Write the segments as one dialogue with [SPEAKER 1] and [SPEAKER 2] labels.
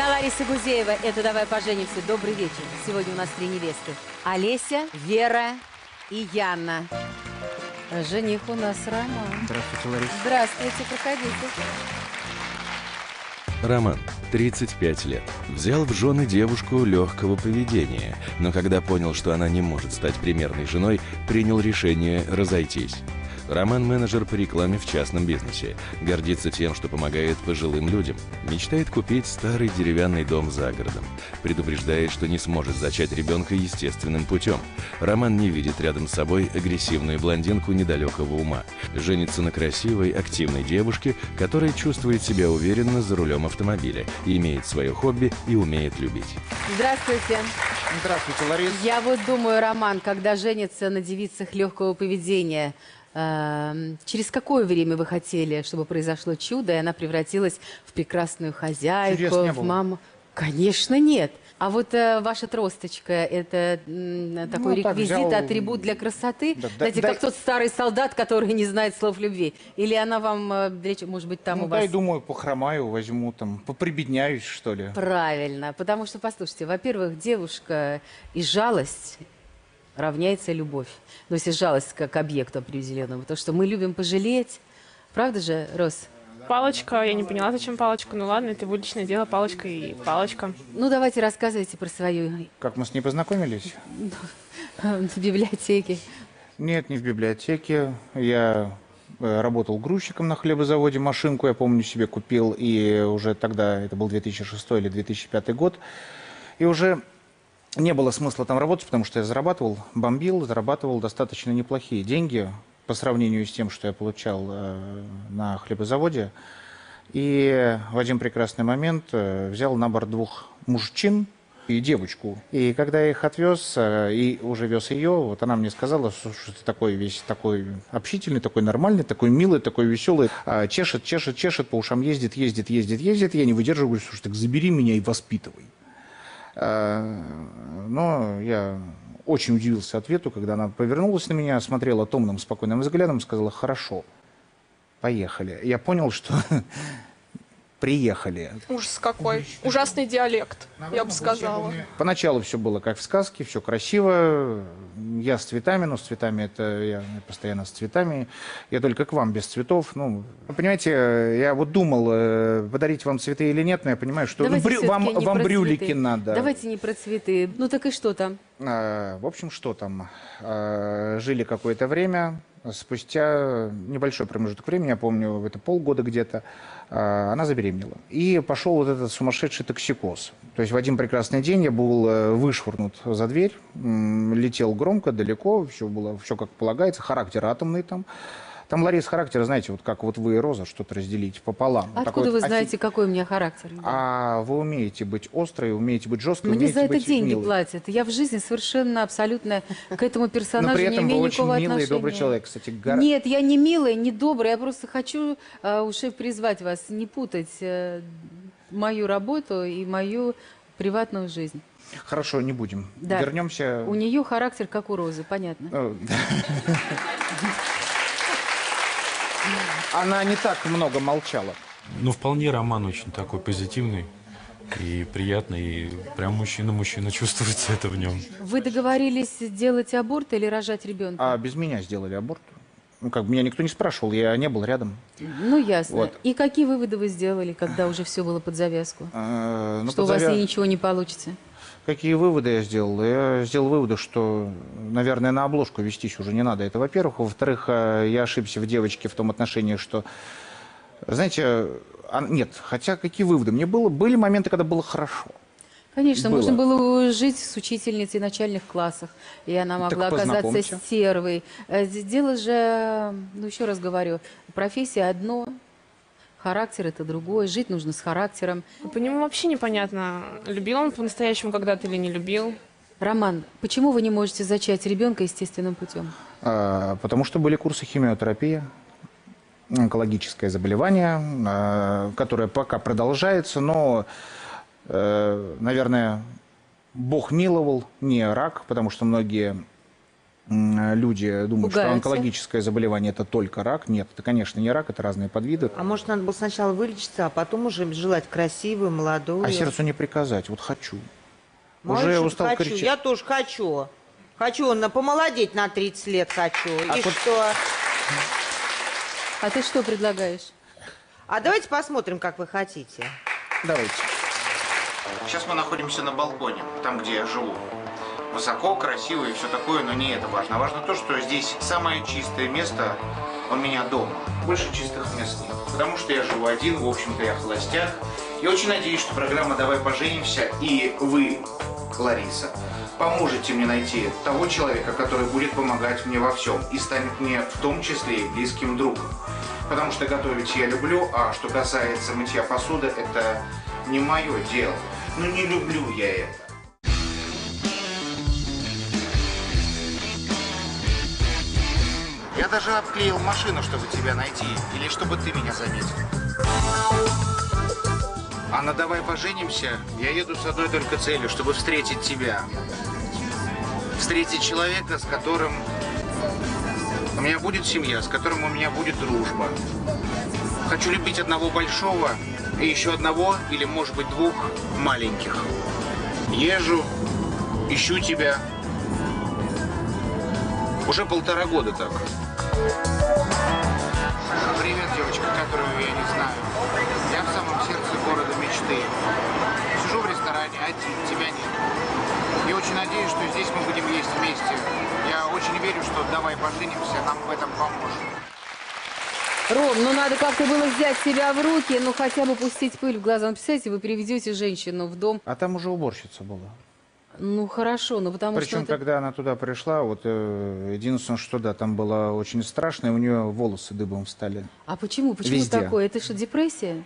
[SPEAKER 1] Я Лариса Гузеева. Это «Давай поженимся». Добрый вечер. Сегодня у нас три невесты. Олеся, Вера и Яна. Жених у нас Роман.
[SPEAKER 2] Здравствуйте, Лариса.
[SPEAKER 1] Здравствуйте, проходите.
[SPEAKER 3] Роман, 35 лет. Взял в жены девушку легкого поведения, но когда понял, что она не может стать примерной женой, принял решение разойтись. Роман – менеджер по рекламе в частном бизнесе. Гордится тем, что помогает пожилым людям. Мечтает купить старый деревянный дом за городом. Предупреждает, что не сможет зачать ребенка естественным путем. Роман не видит рядом с собой агрессивную блондинку недалекого ума. Женится на красивой, активной девушке, которая чувствует себя уверенно за рулем автомобиля, имеет свое хобби и умеет любить.
[SPEAKER 1] Здравствуйте.
[SPEAKER 2] Здравствуйте, Лариса.
[SPEAKER 1] Я вот думаю, Роман, когда женится на девицах легкого поведения, через какое время вы хотели, чтобы произошло чудо, и она превратилась в прекрасную хозяйку, в маму? Конечно, нет. А вот э, ваша тросточка – это м, такой
[SPEAKER 2] Ну, так
[SPEAKER 1] реквизит,
[SPEAKER 2] взял.
[SPEAKER 1] атрибут для красоты?
[SPEAKER 2] Да, да,
[SPEAKER 1] Знаете,
[SPEAKER 2] да.
[SPEAKER 1] как тот старый солдат, который не знает слов любви. Или она вам, э, может быть, там
[SPEAKER 2] ну,
[SPEAKER 1] у вас…
[SPEAKER 2] дай, думаю, похромаю, возьму там, поприбедняюсь, что ли.
[SPEAKER 1] Правильно, потому что, послушайте, во-первых, девушка и жалость равняется любовь. Но если жалость как объекту определенному, то что мы любим пожалеть, правда же, Рос?
[SPEAKER 4] Палочка, я не поняла, зачем палочка. Ну ладно, это его личное дело, палочка и палочка.
[SPEAKER 1] Ну, давайте рассказывайте про свою
[SPEAKER 2] Как мы с ней познакомились?
[SPEAKER 1] в библиотеке.
[SPEAKER 2] Нет, не в библиотеке. Я э, работал грузчиком на хлебозаводе, машинку, я помню, себе купил, и уже тогда, это был 2006 или 2005 год, и уже не было смысла там работать, потому что я зарабатывал, бомбил, зарабатывал достаточно неплохие деньги по сравнению с тем, что я получал э, на хлебозаводе. И в один прекрасный момент э, взял на борт двух мужчин и девочку. И когда я их отвез, э, и уже вез ее, вот она мне сказала, что, что ты такой весь такой общительный, такой нормальный, такой милый, такой веселый. А, чешет, чешет, чешет, по ушам ездит, ездит, ездит, ездит. Я не выдерживаю, говорю, слушай, так забери меня и воспитывай. А, Но я очень удивился ответу, когда она повернулась на меня, смотрела томным, спокойным взглядом, сказала, хорошо, поехали. Я понял, что приехали.
[SPEAKER 5] Ужас какой. Ужасный диалект, я бы сказала.
[SPEAKER 2] Поначалу все было как в сказке, все красиво. Я с цветами, но с цветами это я постоянно с цветами. Я только к вам без цветов. Ну, понимаете, я вот думал, э, подарить вам цветы или нет, но я понимаю, что ну, брю- вам, вам
[SPEAKER 1] про
[SPEAKER 2] брюлики
[SPEAKER 1] цветы.
[SPEAKER 2] надо.
[SPEAKER 1] Давайте не про цветы. Ну так и что там?
[SPEAKER 2] А, В общем, что там? А, Жили какое-то время. Спустя небольшой промежуток времени, я помню, это полгода где-то, она забеременела. И пошел вот этот сумасшедший токсикоз. То есть в один прекрасный день я был э, вышвырнут за дверь, летел громко, далеко, все было, все как полагается, характер атомный там. Там, Ларис, характер, знаете, вот как вот вы и Роза, что-то разделить пополам. Вот такой
[SPEAKER 1] Откуда
[SPEAKER 2] вот
[SPEAKER 1] вы
[SPEAKER 2] офи-
[SPEAKER 1] знаете, какой у меня характер?
[SPEAKER 2] А вы умеете быть острой, умеете быть жесткой,
[SPEAKER 1] Мне за это деньги
[SPEAKER 2] милой.
[SPEAKER 1] платят. Я в жизни совершенно абсолютно к этому персонажу не имею
[SPEAKER 2] очень
[SPEAKER 1] никакого
[SPEAKER 2] милый и добрый человек. Кстати, гора-
[SPEAKER 1] Нет, я не милая, не добрая. Я просто хочу э, уже призвать вас не путать э, мою работу и мою приватную жизнь.
[SPEAKER 2] Хорошо, не будем.
[SPEAKER 1] Да.
[SPEAKER 2] Вернемся.
[SPEAKER 1] У нее характер, как у Розы, понятно.
[SPEAKER 2] Она не так много молчала.
[SPEAKER 6] Ну, вполне роман очень такой позитивный и приятный. И прям мужчина-мужчина чувствуется это в нем.
[SPEAKER 1] Вы договорились делать аборт или рожать ребенка?
[SPEAKER 2] А без меня сделали аборт. Ну, как бы меня никто не спрашивал, я не был рядом.
[SPEAKER 1] Ну, ясно.
[SPEAKER 2] Вот.
[SPEAKER 1] И какие выводы вы сделали, когда уже все было под завязку?
[SPEAKER 2] Э, ну,
[SPEAKER 1] что у
[SPEAKER 2] под
[SPEAKER 1] вас
[SPEAKER 2] завя-
[SPEAKER 1] и ничего не получится?
[SPEAKER 2] Какие выводы я сделал? Я сделал выводы, что, наверное, на обложку вестись уже не надо. Это, во-первых. Во-вторых, э, я ошибся в девочке в том отношении, что, знаете, а- нет, хотя какие выводы? Мне было, были моменты, когда было хорошо.
[SPEAKER 1] Конечно,
[SPEAKER 2] Было.
[SPEAKER 1] можно было жить с учительницей начальных классах, и она
[SPEAKER 2] Так
[SPEAKER 1] могла оказаться
[SPEAKER 2] познакомься.
[SPEAKER 1] стервой. Э, Дело же, ну еще раз говорю, профессия одно, характер это другое, жить нужно с характером.
[SPEAKER 4] По нему вообще непонятно, любил он по-настоящему когда-то или не любил.
[SPEAKER 1] Роман, почему вы не можете зачать ребенка естественным путем?
[SPEAKER 2] А, Потому что были курсы химиотерапии, онкологическое заболевание, а, которое пока продолжается, но, э, наверное, Бог миловал, не рак, потому что многие люди думают, что
[SPEAKER 1] Пугаются.
[SPEAKER 2] онкологическое заболевание это только рак. Нет, это, конечно, не рак, это разные подвиды.
[SPEAKER 7] А может, надо было сначала вылечиться, а потом уже желать красивую, молодую?
[SPEAKER 2] А сердцу не приказать. Вот хочу.
[SPEAKER 7] Мало
[SPEAKER 2] Уже
[SPEAKER 7] что
[SPEAKER 2] устал
[SPEAKER 7] хочу.
[SPEAKER 2] кричать.
[SPEAKER 7] Я тоже хочу. Хочу на, помолодеть на 30 лет хочу.
[SPEAKER 2] А
[SPEAKER 7] И
[SPEAKER 2] вот-
[SPEAKER 7] что?
[SPEAKER 1] А ты что предлагаешь?
[SPEAKER 7] А давайте посмотрим, как вы хотите.
[SPEAKER 2] Давайте. Сейчас мы находимся на балконе, там, где я живу. Высоко, красиво и все такое, но не это важно. Важно то, что здесь самое чистое место у меня дома. Больше чистых мест нет. Потому что я живу один, в общем-то я холостяк. Я очень надеюсь, что программа «Давай поженимся» и вы, Лариса, поможете мне найти того человека, который будет помогать мне во всем и станет мне в том числе и близким другом. Потому что готовить я люблю, а что касается мытья посуды, это не мое дело. Ну не люблю я это. Даже обклеил машину, чтобы тебя найти, или чтобы ты меня заметил. А на «Давай поженимся» я еду с одной только целью, чтобы встретить тебя. Встретить человека, с которым у меня будет семья, с которым у меня будет дружба. Хочу любить одного большого и еще одного, или, может быть, двух маленьких. Езжу, ищу тебя. Уже полтора года так. Привет, девочка, которую я не знаю. Я в самом сердце города мечты. Сижу в ресторане один, тебя нет. Я очень надеюсь, что здесь мы будем есть вместе. Я очень верю, что давай поженимся, нам в этом поможет.
[SPEAKER 1] Ром, ну надо как-то было взять себя в руки, ну хотя бы пустить пыль в глаза. Ну, представляете, вы приведете женщину в дом.
[SPEAKER 2] А там уже уборщица была.
[SPEAKER 1] Ну хорошо, ну потому
[SPEAKER 2] Причем,
[SPEAKER 1] что... это-
[SPEAKER 2] когда она туда пришла, вот э, единственное, что да, там было очень страшно, и у нее волосы дыбом встали.
[SPEAKER 1] А почему? Почему
[SPEAKER 2] Везде.
[SPEAKER 1] такое? Это что, депрессия?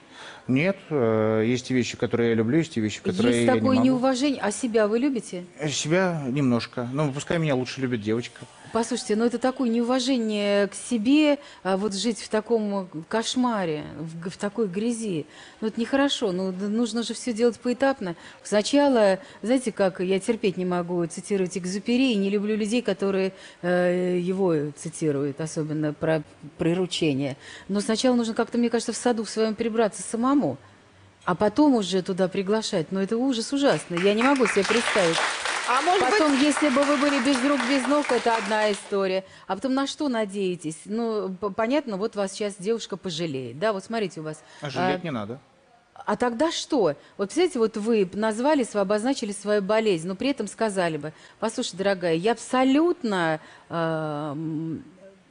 [SPEAKER 2] Нет, э, есть вещи, которые я люблю, есть вещи, которые
[SPEAKER 1] Есть
[SPEAKER 2] я
[SPEAKER 1] такое
[SPEAKER 2] не могу.
[SPEAKER 1] неуважение. А себя вы любите?
[SPEAKER 2] Себя немножко. Ну, пускай меня лучше любит девочка.
[SPEAKER 1] Послушайте, ну это такое неуважение к себе, а вот жить в таком кошмаре, в, в такой грязи. Ну это нехорошо, ну нужно же все делать поэтапно. Сначала, знаете, как я терпеть не могу цитировать Экзюпери, и не люблю людей, которые э, его цитируют, особенно про приручение. Но сначала нужно как-то, мне кажется, в саду в своем прибраться самому. А потом уже туда приглашать. Но это ужас ужасный. Я не могу себе представить.
[SPEAKER 5] А может
[SPEAKER 1] Потом, если бы вы были без рук, без ног, это одна история. А потом на что надеетесь? Ну, понятно, вот вас сейчас девушка пожалеет. Да, вот смотрите у вас.
[SPEAKER 2] А жалеть
[SPEAKER 1] а,
[SPEAKER 2] не надо.
[SPEAKER 1] а тогда что? Вот, представляете, вот вы назвали, обозначили свою болезнь, но при этом сказали бы, послушай, дорогая, я абсолютно э,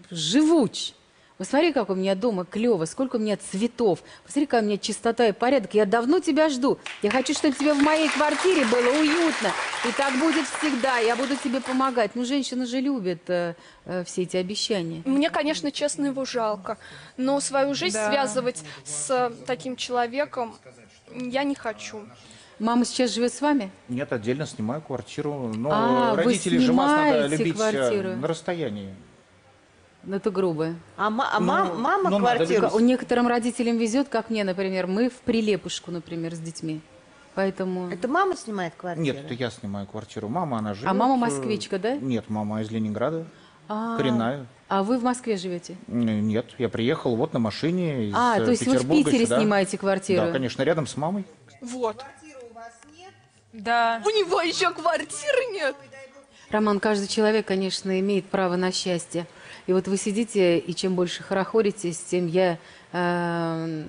[SPEAKER 1] живуч. Посмотри, как у меня дома клево, сколько у меня цветов. Посмотри, какая у меня чистота и порядок. Я давно тебя жду. Я хочу, чтобы тебе в моей квартире было уютно. И так будет всегда. Я буду тебе помогать. Ну, женщина же любит э, э, все эти обещания.
[SPEAKER 5] Мне, конечно, честно его жалко, но свою жизнь связывать с таким человеком я не хочу.
[SPEAKER 1] Мама сейчас живет с вами?
[SPEAKER 2] Нет, отдельно снимаю квартиру. Но
[SPEAKER 1] А, вы
[SPEAKER 2] родителей же вас надо любить э,
[SPEAKER 1] квартиру.
[SPEAKER 2] на расстоянии.
[SPEAKER 1] Ну, это грубо.
[SPEAKER 7] А, ма- а
[SPEAKER 2] Ну,
[SPEAKER 7] мам- мама
[SPEAKER 2] ну,
[SPEAKER 7] квартиру...
[SPEAKER 1] У некоторым родителям везет, как мне, например. Мы в прилепушку, например, с детьми. Поэтому...
[SPEAKER 7] Это мама снимает квартиру?
[SPEAKER 2] Нет, это я снимаю квартиру. Мама, она живет.
[SPEAKER 1] А мама
[SPEAKER 2] э,
[SPEAKER 1] москвичка, да?
[SPEAKER 2] Нет, мама из Ленинграда.
[SPEAKER 1] А,
[SPEAKER 2] Коренная.
[SPEAKER 1] А вы в Москве живете?
[SPEAKER 2] Нет, я приехал вот на машине из
[SPEAKER 1] А,
[SPEAKER 2] э,
[SPEAKER 1] то есть вы в Питере
[SPEAKER 2] сюда.
[SPEAKER 1] снимаете квартиру?
[SPEAKER 2] Да, конечно, рядом с мамой.
[SPEAKER 5] Вот.
[SPEAKER 8] Да.
[SPEAKER 5] У него еще квартиры нет.
[SPEAKER 1] Роман, каждый человек, конечно, имеет право на счастье. И вот вы сидите, и чем больше хорохоритесь, тем я э,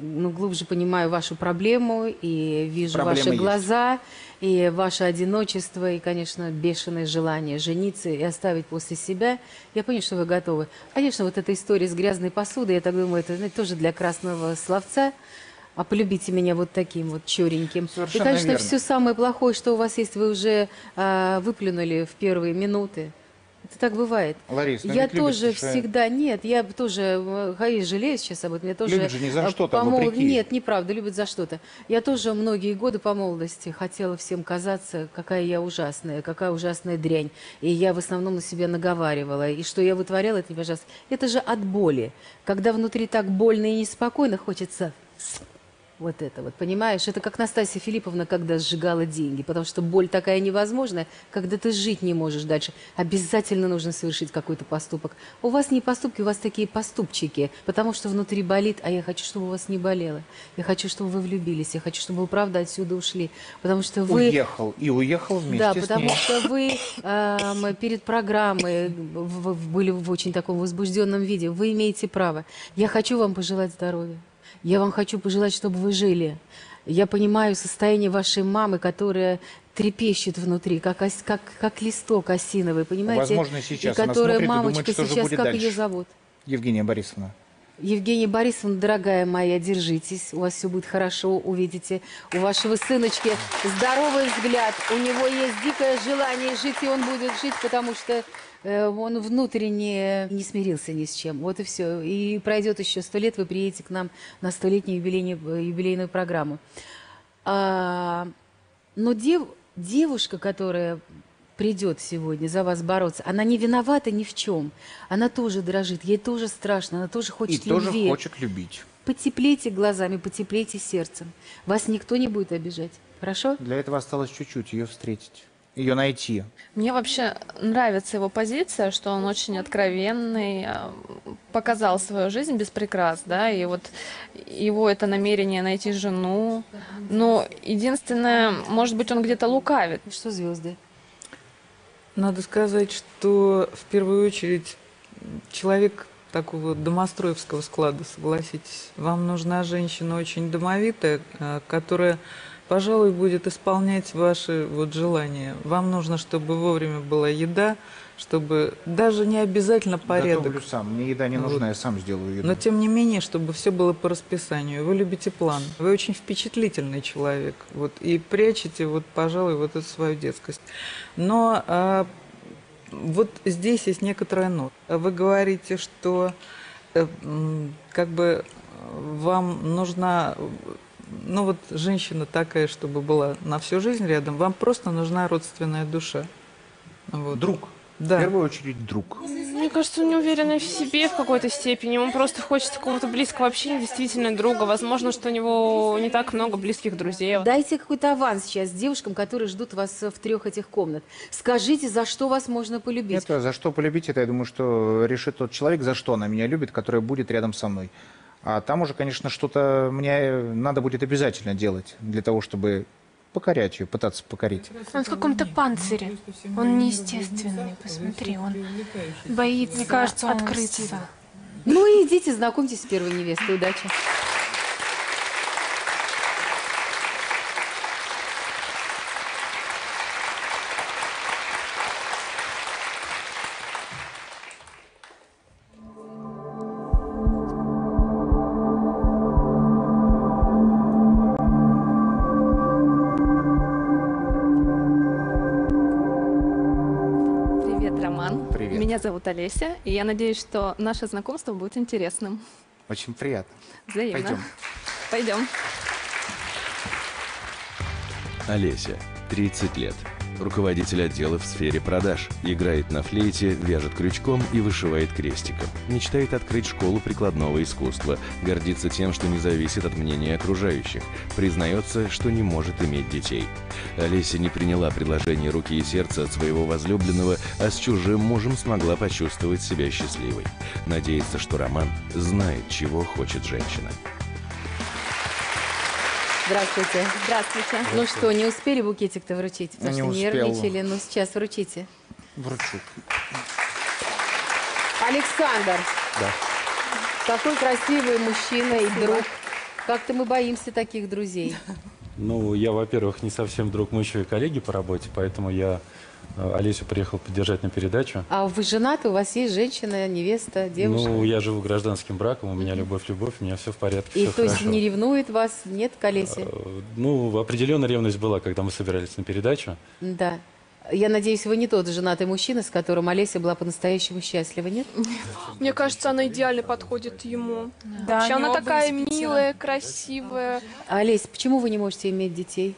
[SPEAKER 1] ну, глубже понимаю вашу проблему и вижу
[SPEAKER 2] Проблема
[SPEAKER 1] ваши
[SPEAKER 2] есть.
[SPEAKER 1] глаза, и ваше одиночество, и, конечно, бешеное желание жениться и оставить после себя. Я понимаю, что вы готовы. Конечно, вот эта история с грязной посудой, я так думаю, это знаете, тоже для красного словца. А полюбите меня вот таким вот череньким.
[SPEAKER 2] Совершенно
[SPEAKER 1] и, конечно,
[SPEAKER 2] верно.
[SPEAKER 1] все самое плохое, что у вас есть, вы уже а, выплюнули в первые минуты. Это так бывает.
[SPEAKER 2] Ларис, ну
[SPEAKER 1] я тоже
[SPEAKER 2] же-
[SPEAKER 1] всегда, нет, я тоже, э, Хаис жалею сейчас об этом, я тоже...
[SPEAKER 2] Любит же не за
[SPEAKER 1] э,
[SPEAKER 2] что-то, а
[SPEAKER 1] по мол-
[SPEAKER 2] вопреки.
[SPEAKER 1] Нет, неправда, любит за что-то. Я тоже многие годы по молодости хотела всем казаться, какая я ужасная, какая ужасная дрянь. И я в основном на себя наговаривала. И что я вытворяла, это не пожалуйста. Это же от боли. Когда внутри так больно и неспокойно, хочется Вот это вот, понимаешь? Это как Настасья Филипповна, когда сжигала деньги, потому что боль такая невозможная, когда ты жить не можешь дальше. Обязательно нужно совершить какой-то поступок. У вас не поступки, у вас такие поступчики, потому что внутри болит, а я хочу, чтобы у вас не болело. Я хочу, чтобы вы влюбились, я хочу, чтобы вы правда отсюда ушли, потому что вы...
[SPEAKER 2] Уехал. И уехал вместе
[SPEAKER 1] Да,
[SPEAKER 2] с
[SPEAKER 1] потому
[SPEAKER 2] ней.
[SPEAKER 1] что вы эм, перед программой были в очень таком возбужденном виде. Вы имеете право. Я хочу вам пожелать здоровья. Я вам хочу пожелать, чтобы вы жили. Я понимаю состояние вашей мамы, которая трепещет внутри, как, ос- как, как листок осиновый, понимаете?
[SPEAKER 2] Возможно, сейчас
[SPEAKER 1] И
[SPEAKER 2] она
[SPEAKER 1] которая
[SPEAKER 2] смотрит и думает,
[SPEAKER 1] мамочка
[SPEAKER 2] что же
[SPEAKER 1] сейчас,
[SPEAKER 2] будет
[SPEAKER 1] как
[SPEAKER 2] дальше.
[SPEAKER 1] ее зовут?
[SPEAKER 2] Евгения Борисовна.
[SPEAKER 1] Евгения Борисовна, дорогая моя, держитесь, у вас все будет хорошо, увидите. У вашего сыночки здоровый взгляд, у него есть дикое желание жить, и он будет жить, потому что он внутренне не смирился ни с чем. Вот и все. И пройдет еще сто лет, вы приедете к нам на столетнюю юбилейную, юбилейную программу. А, но дев- девушка, которая придет сегодня за вас бороться, она не виновата ни в чем. Она тоже дрожит, ей тоже страшно, она тоже
[SPEAKER 2] И
[SPEAKER 1] хочет
[SPEAKER 2] тоже
[SPEAKER 1] любви.
[SPEAKER 2] хочет любить.
[SPEAKER 1] Потеплейте глазами, потеплейте сердцем. Вас никто не будет обижать. Хорошо?
[SPEAKER 2] Для этого осталось чуть-чуть ее встретить. Ее найти.
[SPEAKER 9] Мне вообще нравится его позиция, что он очень откровенный, э, показал свою жизнь без прикрас, да, и вот его это намерение найти жену. Но единственное, может быть, он где-то лукавит.
[SPEAKER 1] Что звезды?
[SPEAKER 10] Надо сказать, что в первую очередь человек такого домостроевского склада, согласитесь. Вам нужна женщина очень домовитая, э, которая, пожалуй, будет исполнять ваши вот желания. Вам нужно, чтобы вовремя была еда, чтобы даже не обязательно порядок.
[SPEAKER 2] Готовлю сам. Мне еда не
[SPEAKER 10] Вот.
[SPEAKER 2] нужна, я сам сделаю еду.
[SPEAKER 10] Но тем не менее, чтобы все было по расписанию. Вы любите план. Вы очень впечатлительный человек. Вот, и прячете, вот, пожалуй, вот эту свою детскость. Но а, вот здесь есть некоторая нот. Вы говорите, что э, как бы вам нужна ну вот женщина такая, чтобы была на всю жизнь рядом, вам просто нужна родственная душа. Вот.
[SPEAKER 2] Друг.
[SPEAKER 10] Да.
[SPEAKER 2] В первую очередь друг.
[SPEAKER 4] Мне кажется, он не уверенный в себе в какой-то степени. Ему просто хочется какого-то близкого общения, действительно друга. Возможно, что у него не так много близких друзей.
[SPEAKER 1] Дайте какой-то аванс сейчас девушкам, которые ждут вас в трех этих комнат. Скажите, за что вас можно полюбить.
[SPEAKER 2] Это за что полюбить, это я думаю, что решит тот человек, за что она меня любит, который будет рядом со мной. А там уже, конечно, что-то мне надо будет обязательно делать для того, чтобы покорять ее, пытаться покорить.
[SPEAKER 8] Он в каком-то панцире. Он неестественный, посмотри, он боится
[SPEAKER 9] Мне кажется, он
[SPEAKER 8] открыться.
[SPEAKER 1] Ну и идите, знакомьтесь с первой невестой. Удачи.
[SPEAKER 9] Зовут Олеся, и я надеюсь, что наше знакомство будет интересным.
[SPEAKER 2] Очень приятно.
[SPEAKER 9] Взаимно.
[SPEAKER 2] Пойдем.
[SPEAKER 9] Пойдем.
[SPEAKER 3] Олеся, 30 лет. Руководитель отдела в сфере продаж. Играет на флейте, вяжет крючком и вышивает крестиком. Мечтает открыть школу прикладного искусства. Гордится тем, что не зависит от мнения окружающих. Признается, что не может иметь детей. Олеся не приняла предложение руки и сердца от своего возлюбленного, а с чужим мужем смогла почувствовать себя счастливой. Надеется, что Роман знает, чего хочет женщина.
[SPEAKER 1] Здравствуйте.
[SPEAKER 9] Здравствуйте.
[SPEAKER 1] Ну что, не успели букетик-то вручить? Потому
[SPEAKER 2] Не
[SPEAKER 1] что
[SPEAKER 2] успел.
[SPEAKER 1] нервничали. Ну, сейчас вручите.
[SPEAKER 2] Вручу.
[SPEAKER 1] Александр.
[SPEAKER 2] Да.
[SPEAKER 1] Такой красивый мужчина и друг. Как-то мы боимся таких друзей.
[SPEAKER 6] Ну, я, во-первых, не совсем друг, мы еще и коллеги по работе, поэтому я Олесю приехал поддержать на передачу.
[SPEAKER 1] А вы женаты, у вас есть женщина, невеста, девушка?
[SPEAKER 6] Ну, я живу гражданским браком, у меня любовь-любовь, у меня все в порядке,
[SPEAKER 1] и
[SPEAKER 6] все
[SPEAKER 1] то есть
[SPEAKER 6] хорошо.
[SPEAKER 1] не ревнует вас? Нет, колесе?
[SPEAKER 6] Э, Ну, определенная ревность была, когда мы собирались на передачу.
[SPEAKER 1] Да. Я надеюсь, вы не тот женатый мужчина, с которым Олеся была по-настоящему счастлива, нет?
[SPEAKER 5] Мне кажется, она идеально подходит ему.
[SPEAKER 8] Да,
[SPEAKER 5] Вообще, она такая милая, красивая.
[SPEAKER 1] Олесь, почему вы не можете иметь детей?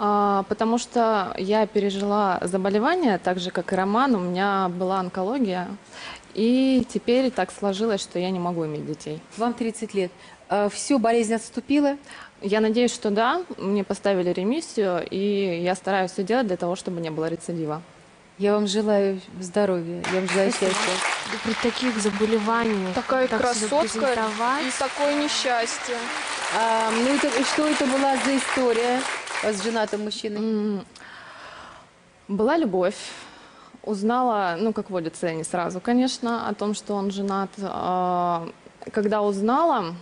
[SPEAKER 9] А, потому что я пережила заболевание, так же, как и Роман. У меня была онкология. И теперь так сложилось, что я не могу иметь детей.
[SPEAKER 1] Вам 30 лет. все, болезнь отступила?
[SPEAKER 9] Я надеюсь, что да. Мне поставили ремиссию, и я стараюсь все делать для того, чтобы не было рецидива.
[SPEAKER 1] Я вам желаю здоровья, я вам желаю счастья.
[SPEAKER 8] При таких заболеваниях
[SPEAKER 5] Такая
[SPEAKER 8] так
[SPEAKER 5] красотка и такое несчастье.
[SPEAKER 1] А, ну, это, и что это была за история с женатым мужчиной?
[SPEAKER 9] Была любовь. Узнала, ну, как водится, не сразу, конечно, о том, что он женат. А, Когда узнала,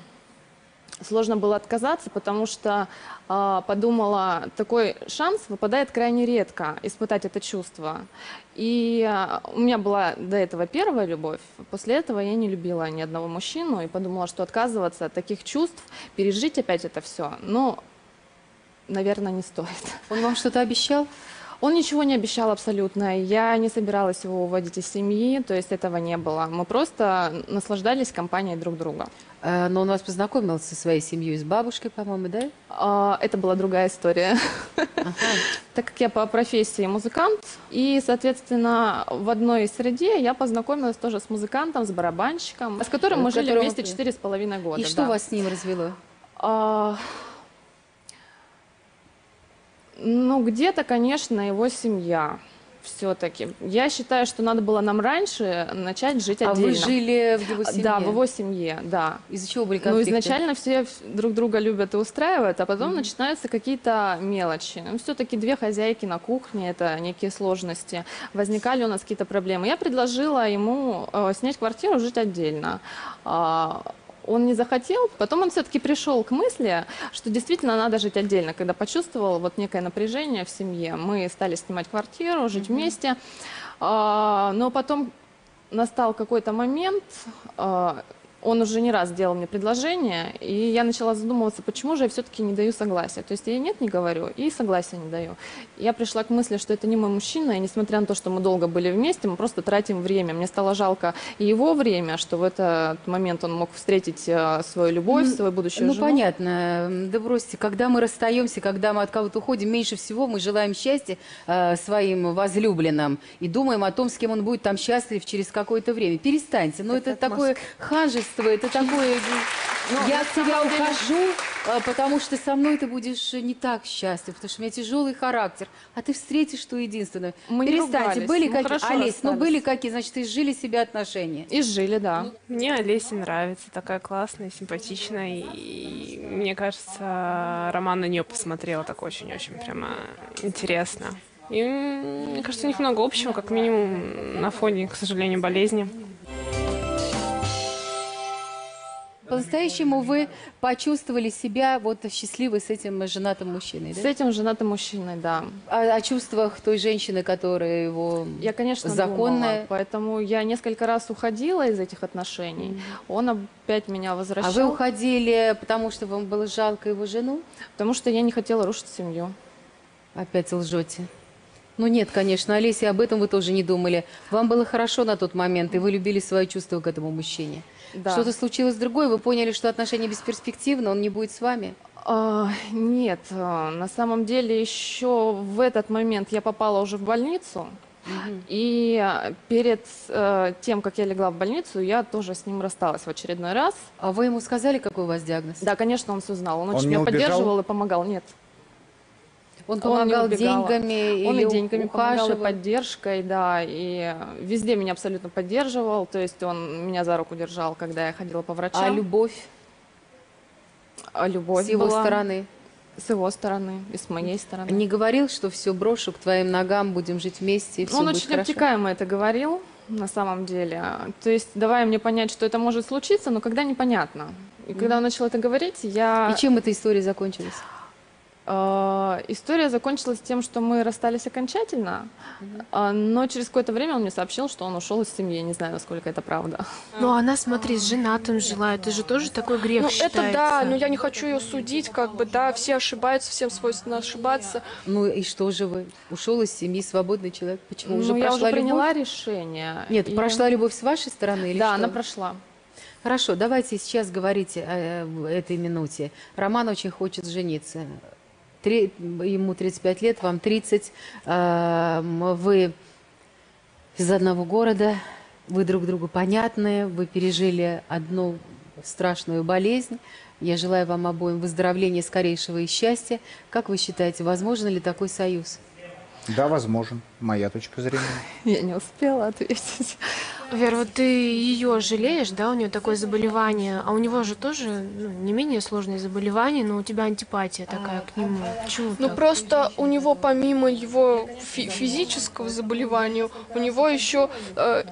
[SPEAKER 9] сложно было отказаться, потому что а, подумала, такой шанс выпадает крайне редко испытать это чувство. И а, у меня была до этого первая любовь, после этого я не любила ни одного мужчину и подумала, что отказываться от таких чувств, пережить опять это все, ну, наверное, не стоит.
[SPEAKER 1] Он вам что-то обещал?
[SPEAKER 9] Он ничего не обещал абсолютно. Я не собиралась его уводить из семьи, то есть этого не было. Мы просто наслаждались компанией друг друга.
[SPEAKER 1] А, но он вас познакомил со своей семьей, с бабушкой, по-моему, да?
[SPEAKER 9] А, Это была другая история. Так как я по профессии музыкант, и, соответственно, в одной среде я познакомилась тоже с музыкантом, с барабанщиком, с которым мы жили вместе четыре с половиной года.
[SPEAKER 1] И что
[SPEAKER 9] да.
[SPEAKER 1] вас с ним развело?
[SPEAKER 9] А, Ну, где-то, конечно, его семья все-таки. Я считаю, что надо было нам раньше начать жить
[SPEAKER 1] А
[SPEAKER 9] отдельно.
[SPEAKER 1] вы жили в его семье?
[SPEAKER 9] Да, в его семье, да.
[SPEAKER 1] Из-за чего были
[SPEAKER 9] Ну,
[SPEAKER 1] конфликты?
[SPEAKER 9] изначально все друг друга любят и устраивают, а потом начинаются какие-то мелочи. Ну, все-таки две хозяйки на кухне, это некие сложности. Возникали у нас какие-то проблемы. Я предложила ему э, снять квартиру, жить отдельно. А, он не захотел, потом он все-таки пришел к мысли, что действительно надо жить отдельно. Когда почувствовал вот некое напряжение в семье, мы стали снимать квартиру, жить вместе. А, но потом настал какой-то момент, а, он уже не раз делал мне предложение, и я начала задумываться, почему же я все-таки не даю согласия. То есть я нет не говорю, и согласия не даю. Я пришла к мысли, что это не мой мужчина, и несмотря на то, что мы долго были вместе, мы просто тратим время. Мне стало жалко и его время, что в этот момент он мог встретить э, свою любовь, свою будущую
[SPEAKER 1] Ну,
[SPEAKER 9] жену.
[SPEAKER 1] понятно. М, Да бросьте, когда мы расстаемся, когда мы от кого-то уходим, меньше всего мы желаем счастья э, своим возлюбленным и думаем о том, с кем он будет там счастлив через какое-то время. Перестаньте. Ну, это такое ханжество, это такое... Я от тебя ухожу, э, потому что со мной ты будешь не так счастлив, потому что у меня тяжелый характер, а ты встретишь то единственное.
[SPEAKER 9] Мы не
[SPEAKER 1] Перестаньте.
[SPEAKER 9] ругались,
[SPEAKER 1] были
[SPEAKER 9] мы
[SPEAKER 1] какие... Олесь, ну были какие, значит, изжили себе отношения.
[SPEAKER 9] И жили, да.
[SPEAKER 4] Мне Олеся нравится, такая классная, симпатичная. И мне кажется, Роман на нее посмотрел так очень-очень прямо интересно. И мне кажется, у них много общего, как минимум на фоне, к сожалению, болезни.
[SPEAKER 1] По-настоящему вы почувствовали себя вот счастливой с этим женатым мужчиной, да?
[SPEAKER 9] С этим женатым мужчиной, да.
[SPEAKER 1] О, о чувствах той женщины, которая его
[SPEAKER 9] Я, конечно,
[SPEAKER 1] законная.
[SPEAKER 9] думала, поэтому я несколько раз уходила из этих отношений. Он опять меня
[SPEAKER 1] А
[SPEAKER 9] возвращал,
[SPEAKER 1] вы уходили, потому что вам было жалко его жену?
[SPEAKER 9] потому что я не хотела рушить семью.
[SPEAKER 1] Опять лжете. Ну нет, конечно, Олеся, об этом вы тоже не думали. Вам было хорошо на тот момент, и вы любили свои чувства к этому мужчине.
[SPEAKER 9] Да.
[SPEAKER 1] Что-то случилось другое, вы поняли, что отношения бесперспективны, он не будет с вами?
[SPEAKER 9] А, нет, а, на самом деле еще в этот момент я попала уже в больницу. И а, перед э, тем, как я легла в больницу, я тоже с ним рассталась в очередной раз.
[SPEAKER 1] А вы ему сказали, какой у вас диагноз?
[SPEAKER 9] Да, конечно, он все знал. Он,
[SPEAKER 2] Он
[SPEAKER 9] очень меня
[SPEAKER 2] убежал?
[SPEAKER 9] поддерживал и помогал. Нет,
[SPEAKER 1] Он
[SPEAKER 9] Он
[SPEAKER 1] помогал
[SPEAKER 9] убегал.
[SPEAKER 1] деньгами
[SPEAKER 9] он и деньгами помогал, и
[SPEAKER 1] ухаживал?
[SPEAKER 9] поддержкой, да, и везде меня абсолютно поддерживал. То есть он меня за руку держал, когда я ходила по врачам.
[SPEAKER 1] А любовь
[SPEAKER 9] А любовь
[SPEAKER 1] с его
[SPEAKER 9] была
[SPEAKER 1] стороны?
[SPEAKER 9] С его стороны и с моей стороны.
[SPEAKER 1] Не говорил, что все брошу к твоим ногам, будем жить вместе, и все
[SPEAKER 9] Он
[SPEAKER 1] будет
[SPEAKER 9] очень
[SPEAKER 1] хорошо?
[SPEAKER 9] обтекаемо это говорил, на самом деле. То есть, давая мне понять, что это может случиться, но когда непонятно. И когда он начал это говорить, я...
[SPEAKER 1] И чем эта история закончилась?
[SPEAKER 9] Э, История закончилась тем, что мы расстались окончательно, а, но через какое-то время он мне сообщил, что он ушел из семьи. Не знаю, насколько это правда.
[SPEAKER 8] Ну, она, смотри, с женатым жила. Это же тоже такой грех
[SPEAKER 5] Ну,
[SPEAKER 8] считается.
[SPEAKER 5] это да, но я не хочу ее судить, как бы, да, все ошибаются, всем свойственно ошибаться.
[SPEAKER 1] Ну и что же вы? Ушел из семьи, свободный человек. Почему? уже
[SPEAKER 9] Ну, я
[SPEAKER 1] прошла
[SPEAKER 9] уже приняла
[SPEAKER 1] любовь?
[SPEAKER 9] решение.
[SPEAKER 1] Нет,
[SPEAKER 9] и-
[SPEAKER 1] прошла любовь с вашей стороны или
[SPEAKER 9] Да,
[SPEAKER 1] что?
[SPEAKER 9] она прошла.
[SPEAKER 1] Хорошо, давайте сейчас говорить о в этой минуте. Роман очень хочет жениться. Три- ему 35 лет, вам 30. Эм, Вы из одного города, вы друг другу понятны, вы пережили одну страшную болезнь, Я желаю вам обоим выздоровления скорейшего и счастья. Как вы считаете, возможен ли такой союз?
[SPEAKER 2] Да, возможен. Моя точка зрения.
[SPEAKER 9] Я не успела ответить.
[SPEAKER 8] Вера, вот ты ее жалеешь, да, у нее такое заболевание, а у него же тоже ну, не менее сложное заболевание, но у тебя антипатия такая к нему. Почему
[SPEAKER 5] Ну
[SPEAKER 8] так?
[SPEAKER 5] просто у него помимо его фи- физического заболевания, у него еще э,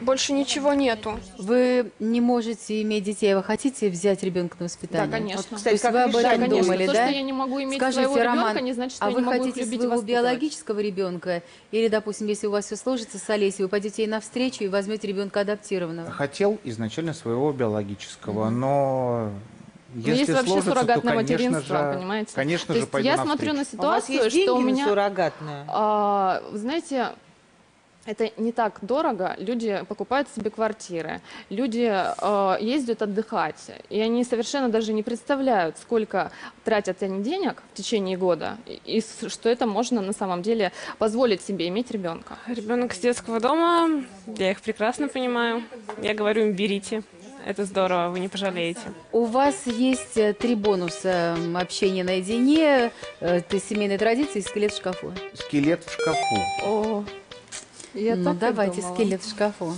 [SPEAKER 5] больше ничего нету.
[SPEAKER 1] Вы не можете иметь детей, а вы хотите взять ребенка на воспитание?
[SPEAKER 9] Да, конечно.
[SPEAKER 7] Вот, кстати,
[SPEAKER 1] То есть вы об этом
[SPEAKER 9] Да, конечно.
[SPEAKER 1] думали,
[SPEAKER 9] То,
[SPEAKER 1] да?
[SPEAKER 9] что я не могу иметь
[SPEAKER 1] Скажите,
[SPEAKER 9] своего
[SPEAKER 1] Роман,
[SPEAKER 9] ребенка, не значит, что
[SPEAKER 1] а
[SPEAKER 9] я
[SPEAKER 1] вы
[SPEAKER 9] не могу
[SPEAKER 1] хотите
[SPEAKER 9] любить
[SPEAKER 1] своего биологического ребенка? Или, допустим, если у вас все сложится с Олесей, вы пойдете ей навстречу и возьмете ребенка адаптированного?
[SPEAKER 2] Хотел изначально своего биологического, но
[SPEAKER 9] Но
[SPEAKER 2] если
[SPEAKER 9] есть вообще
[SPEAKER 2] сложится,
[SPEAKER 9] суррогатное
[SPEAKER 2] то, конечно
[SPEAKER 9] материнство,
[SPEAKER 2] же,
[SPEAKER 9] понимаете?
[SPEAKER 2] Конечно
[SPEAKER 9] То
[SPEAKER 2] же,
[SPEAKER 9] есть
[SPEAKER 2] пойду
[SPEAKER 9] я
[SPEAKER 2] навстречу.
[SPEAKER 9] смотрю на
[SPEAKER 7] А у вас
[SPEAKER 9] ситуацию,
[SPEAKER 7] есть деньги
[SPEAKER 9] что у меня...
[SPEAKER 7] суррогатное?
[SPEAKER 9] А, знаете, это не так дорого. Люди покупают себе квартиры, люди э, ездят отдыхать, и они совершенно даже не представляют, сколько тратят они денег в течение года, и, и что это можно на самом деле позволить себе иметь ребенка.
[SPEAKER 4] Ребенок с детского дома, я их прекрасно понимаю. Я говорю им, берите. Это здорово, вы не пожалеете.
[SPEAKER 1] У вас есть э, три бонуса м, общения наедине, э, это семейные традиции и скелет в шкафу.
[SPEAKER 2] Скелет в шкафу.
[SPEAKER 9] О, я
[SPEAKER 1] ну,
[SPEAKER 9] так
[SPEAKER 1] давайте
[SPEAKER 9] думала.
[SPEAKER 1] скелет в шкафу.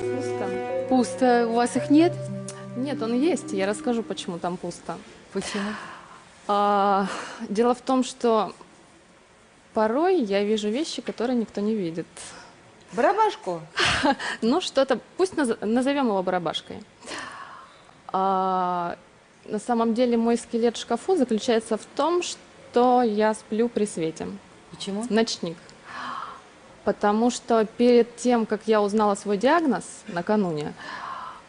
[SPEAKER 9] Пусто.
[SPEAKER 1] Пусто. У вас их нет?
[SPEAKER 9] Нет, он есть. Я расскажу, почему там пусто.
[SPEAKER 1] Почему?
[SPEAKER 9] А, дело в том, что порой я вижу вещи, которые никто не видит.
[SPEAKER 7] Барабашку?
[SPEAKER 9] Ну, что-то, пусть наз- назовем его барабашкой. А, на самом деле мой скелет в шкафу заключается в том, что я сплю при свете.
[SPEAKER 1] Почему?
[SPEAKER 9] Ночник. Потому что перед тем, как я узнала свой диагноз накануне,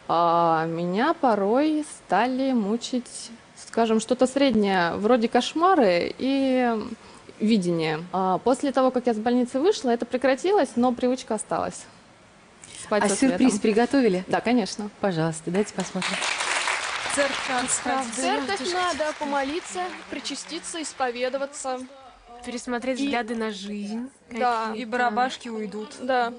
[SPEAKER 9] а, меня порой стали мучить, скажем, что-то среднее, вроде кошмары и видение. А, После того, как я с больницы вышла, это прекратилось, но привычка осталась. Спать
[SPEAKER 1] А сюрприз приготовили?
[SPEAKER 9] Да, конечно.
[SPEAKER 1] Пожалуйста, дайте посмотрим.
[SPEAKER 5] В церковь надо помолиться, причаститься, исповедоваться.
[SPEAKER 8] Пересмотреть
[SPEAKER 5] И-
[SPEAKER 8] взгляды на жизнь.
[SPEAKER 5] Да.
[SPEAKER 8] какие-то.
[SPEAKER 5] И
[SPEAKER 8] барабашки уйдут.
[SPEAKER 5] Да.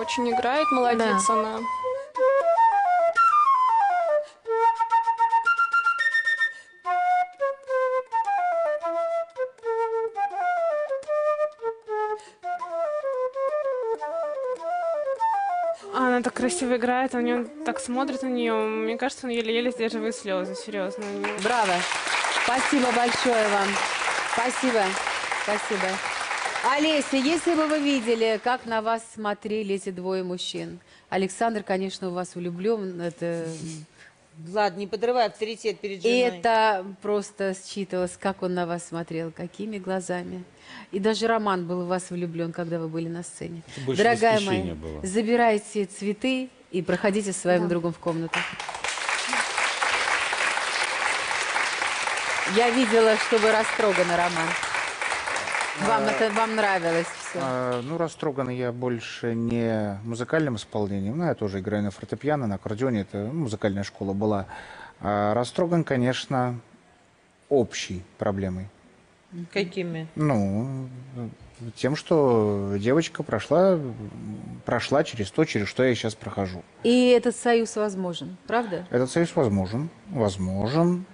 [SPEAKER 5] Очень играет, молодец
[SPEAKER 8] Да.
[SPEAKER 5] она.
[SPEAKER 4] А Она так красиво играет, а он так смотрит на нее. Мне кажется, он еле-еле сдерживает слезы, серьезно.
[SPEAKER 1] Браво. Спасибо большое вам. Спасибо. Спасибо. Олеся, если бы вы видели, как на вас смотрели эти двое мужчин. Александр, конечно, у вас влюблен. Это...
[SPEAKER 7] Ладно, не подрывай авторитет перед
[SPEAKER 1] И
[SPEAKER 7] женой.
[SPEAKER 1] это просто считывалось, как он на вас смотрел, какими глазами. И даже Роман был в вас влюблен, когда вы были на сцене. Дорогая моя,
[SPEAKER 6] было.
[SPEAKER 1] забирайте цветы и проходите с своим другом в комнату. Я видела, что вы растроганы, Роман. Вам это вам нравилось все.
[SPEAKER 2] А, ну, растроган я больше не музыкальным исполнением. Ну, я тоже играю на фортепиано, на аккордеоне. Это ну, музыкальная школа была. А растроган, конечно, общей проблемой.
[SPEAKER 7] Какими?
[SPEAKER 2] Ну, тем, что девочка прошла, прошла через то, через что я сейчас прохожу.
[SPEAKER 1] И этот союз возможен, правда?
[SPEAKER 2] Этот союз возможен, возможен.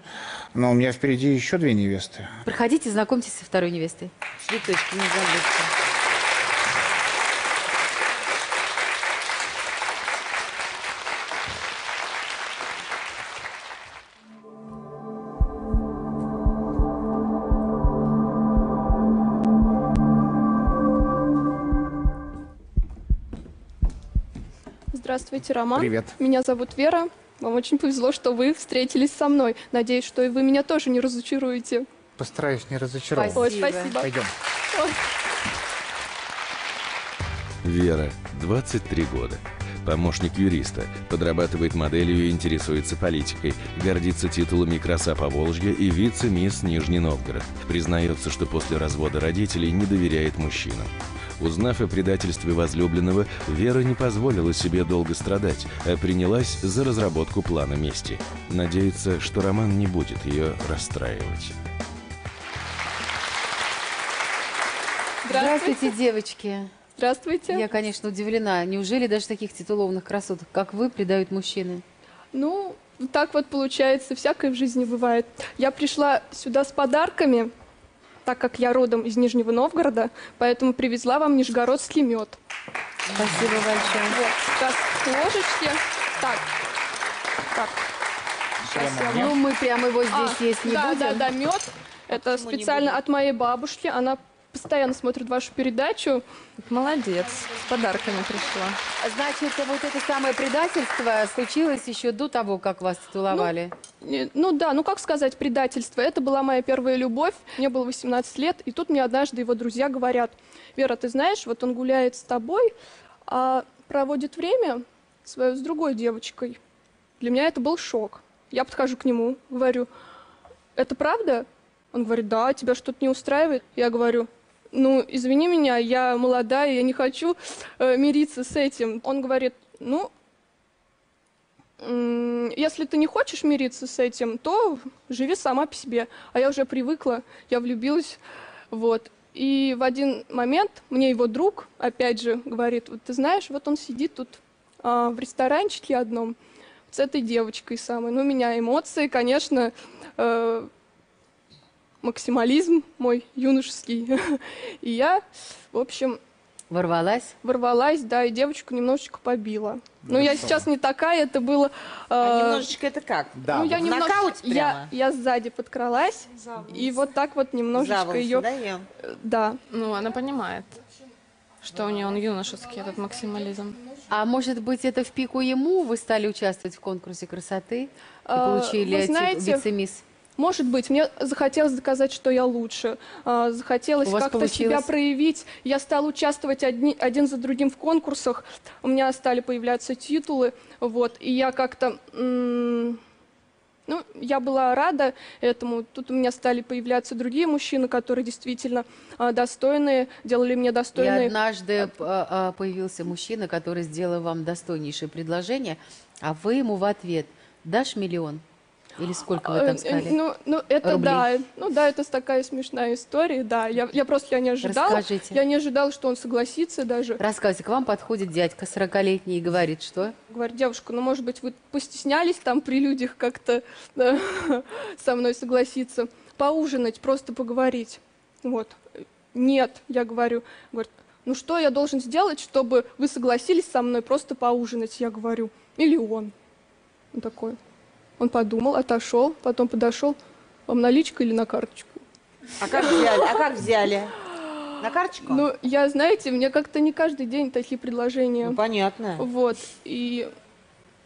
[SPEAKER 2] Но у меня впереди еще две невесты.
[SPEAKER 1] Проходите, знакомьтесь со второй невестой.
[SPEAKER 7] Цветочки не забудьте.
[SPEAKER 5] Здравствуйте, Роман.
[SPEAKER 2] Привет.
[SPEAKER 5] Меня зовут Вера. Вам очень повезло, что вы встретились со мной. Надеюсь, что и вы меня тоже не разочаруете.
[SPEAKER 2] Постараюсь не разочаровывать.
[SPEAKER 5] Ой, спасибо.
[SPEAKER 2] Пойдем.
[SPEAKER 5] Ой.
[SPEAKER 3] Вера, 23 года. помощник юриста, подрабатывает моделью и интересуется политикой, гордится титулами «Краса Поволжья» и «Вице-мисс Нижний Новгород». Признается, что после развода родителей не доверяет мужчинам. Узнав о предательстве возлюбленного, Вера не позволила себе долго страдать, а принялась за разработку плана мести. Надеется, что роман не будет ее расстраивать.
[SPEAKER 1] Здравствуйте, девочки.
[SPEAKER 5] Здравствуйте.
[SPEAKER 1] Я, конечно, удивлена. Неужели даже таких титулованных красоток, как вы, предают мужчины?
[SPEAKER 5] Ну, так вот получается, всякое в жизни бывает. Я пришла сюда с подарками, так как я родом из Нижнего Новгорода, поэтому привезла вам нижегородский мед.
[SPEAKER 1] Спасибо большое.
[SPEAKER 5] Вот, сейчас к ложечке. Так, так. Вам-
[SPEAKER 1] Ну, мы прямо его здесь
[SPEAKER 5] А,
[SPEAKER 1] есть не
[SPEAKER 5] да,
[SPEAKER 1] будем.
[SPEAKER 5] Да, да, мед. Это
[SPEAKER 7] Почему
[SPEAKER 5] специально от моей бабушки. Она постоянно смотрит вашу передачу.
[SPEAKER 9] Молодец, с подарками пришла.
[SPEAKER 1] Значит, вот это самое предательство случилось еще до того, как вас титуловали.
[SPEAKER 5] Не- Ну да, ну как сказать, предательство. Это была моя первая любовь. Мне было 18 лет, и тут мне однажды его друзья говорят, Вера, ты знаешь, вот он гуляет с тобой, а проводит время свое с другой девочкой. Для меня это был шок. Я подхожу к нему, говорю, это правда? Он говорит, да, тебя что-то не устраивает? Я говорю, ну, извини меня, я молодая, я не хочу э, мириться с этим. Он говорит, ну, Если ты не хочешь мириться с этим, то живи сама по себе. А я уже привыкла, я влюбилась, вот. И в один момент мне его друг, опять же, говорит, вот ты знаешь, вот он сидит тут а, в ресторанчике одном с этой девочкой самой. Ну, у меня эмоции, конечно, э, максимализм мой юношеский. И я, в общем,
[SPEAKER 1] Ворвалась?
[SPEAKER 5] ворвалась, да, и девочку немножечко побила. Но я сейчас не такая, это было...
[SPEAKER 7] А
[SPEAKER 5] э,
[SPEAKER 7] немножечко это как?
[SPEAKER 2] Да,
[SPEAKER 5] ну, я немножко,
[SPEAKER 7] нокаут
[SPEAKER 5] я,
[SPEAKER 7] прямо?
[SPEAKER 5] я сзади подкралась, и вот так вот немножечко ее...
[SPEAKER 7] даем.
[SPEAKER 5] Да.
[SPEAKER 9] Ну, она понимает, что у нее он юношеский, этот максимализм.
[SPEAKER 1] А может быть, это в пику ему вы стали участвовать в конкурсе красоты и
[SPEAKER 5] А,
[SPEAKER 1] получили
[SPEAKER 5] вы знаете,
[SPEAKER 1] вице-мисс?
[SPEAKER 5] Может быть, мне захотелось доказать, что я лучше. А, Захотелось как-то себя проявить. Я стала участвовать одни- один за другим в конкурсах. У меня стали появляться титулы. Вот, и я как-то... Ну, я была рада этому. Тут у меня стали появляться другие мужчины, которые действительно а, достойные, делали мне
[SPEAKER 1] И
[SPEAKER 5] достойные...
[SPEAKER 1] однажды а, а, появился мужчина, который сделал вам достойнейшее предложение, а вы ему в ответ «дашь миллион?» Или сколько вы
[SPEAKER 5] Э,
[SPEAKER 1] там сказали?
[SPEAKER 5] Ну, ну, это
[SPEAKER 1] Рублей.
[SPEAKER 5] да. Ну да, это такая смешная история, да. Я, я просто я не ожидала.
[SPEAKER 1] Расскажите.
[SPEAKER 5] Я не ожидала, что он согласится даже.
[SPEAKER 1] Рассказывайте, к вам подходит дядька 40-летний и говорит, что?
[SPEAKER 5] Говорит, девушка, ну, может быть, вы постеснялись там при людях как-то да, со мной согласиться. Поужинать, просто поговорить. Вот. Нет, я говорю. Говорит, ну что я должен сделать, чтобы вы согласились со мной просто поужинать? Я говорю, миллион. Он такой. Он подумал, отошел, потом подошел. Вам наличка или на карточку?
[SPEAKER 7] А как взяли? А как взяли? На карточку?
[SPEAKER 5] Ну, я, знаете, мне как-то не каждый день такие предложения.
[SPEAKER 7] Ну, понятно.
[SPEAKER 5] Вот. И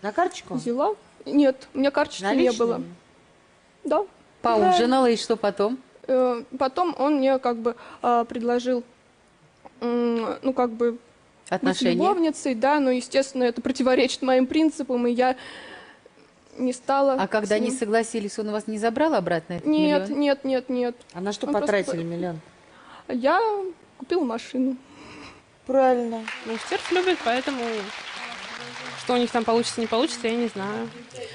[SPEAKER 7] На карточку?
[SPEAKER 5] взяла. Нет, у меня карточки не
[SPEAKER 7] Наличными?
[SPEAKER 5] было. Да.
[SPEAKER 1] Поужинала, и что потом?
[SPEAKER 5] Э, Потом он мне как бы а, предложил, ну, как бы быть
[SPEAKER 1] Отношения?
[SPEAKER 5] любовницей, да, но, естественно, это противоречит моим принципам, и я не стала...
[SPEAKER 1] А когда они согласились, он у вас не забрал обратно этот
[SPEAKER 5] Нет,
[SPEAKER 1] миллион?
[SPEAKER 5] нет, нет, нет.
[SPEAKER 7] А на что
[SPEAKER 5] Он просто-
[SPEAKER 7] потратили миллион?
[SPEAKER 5] Я купила машину.
[SPEAKER 7] Правильно.
[SPEAKER 4] Ну, Стерв любит, поэтому что у них там получится, не получится, я не знаю.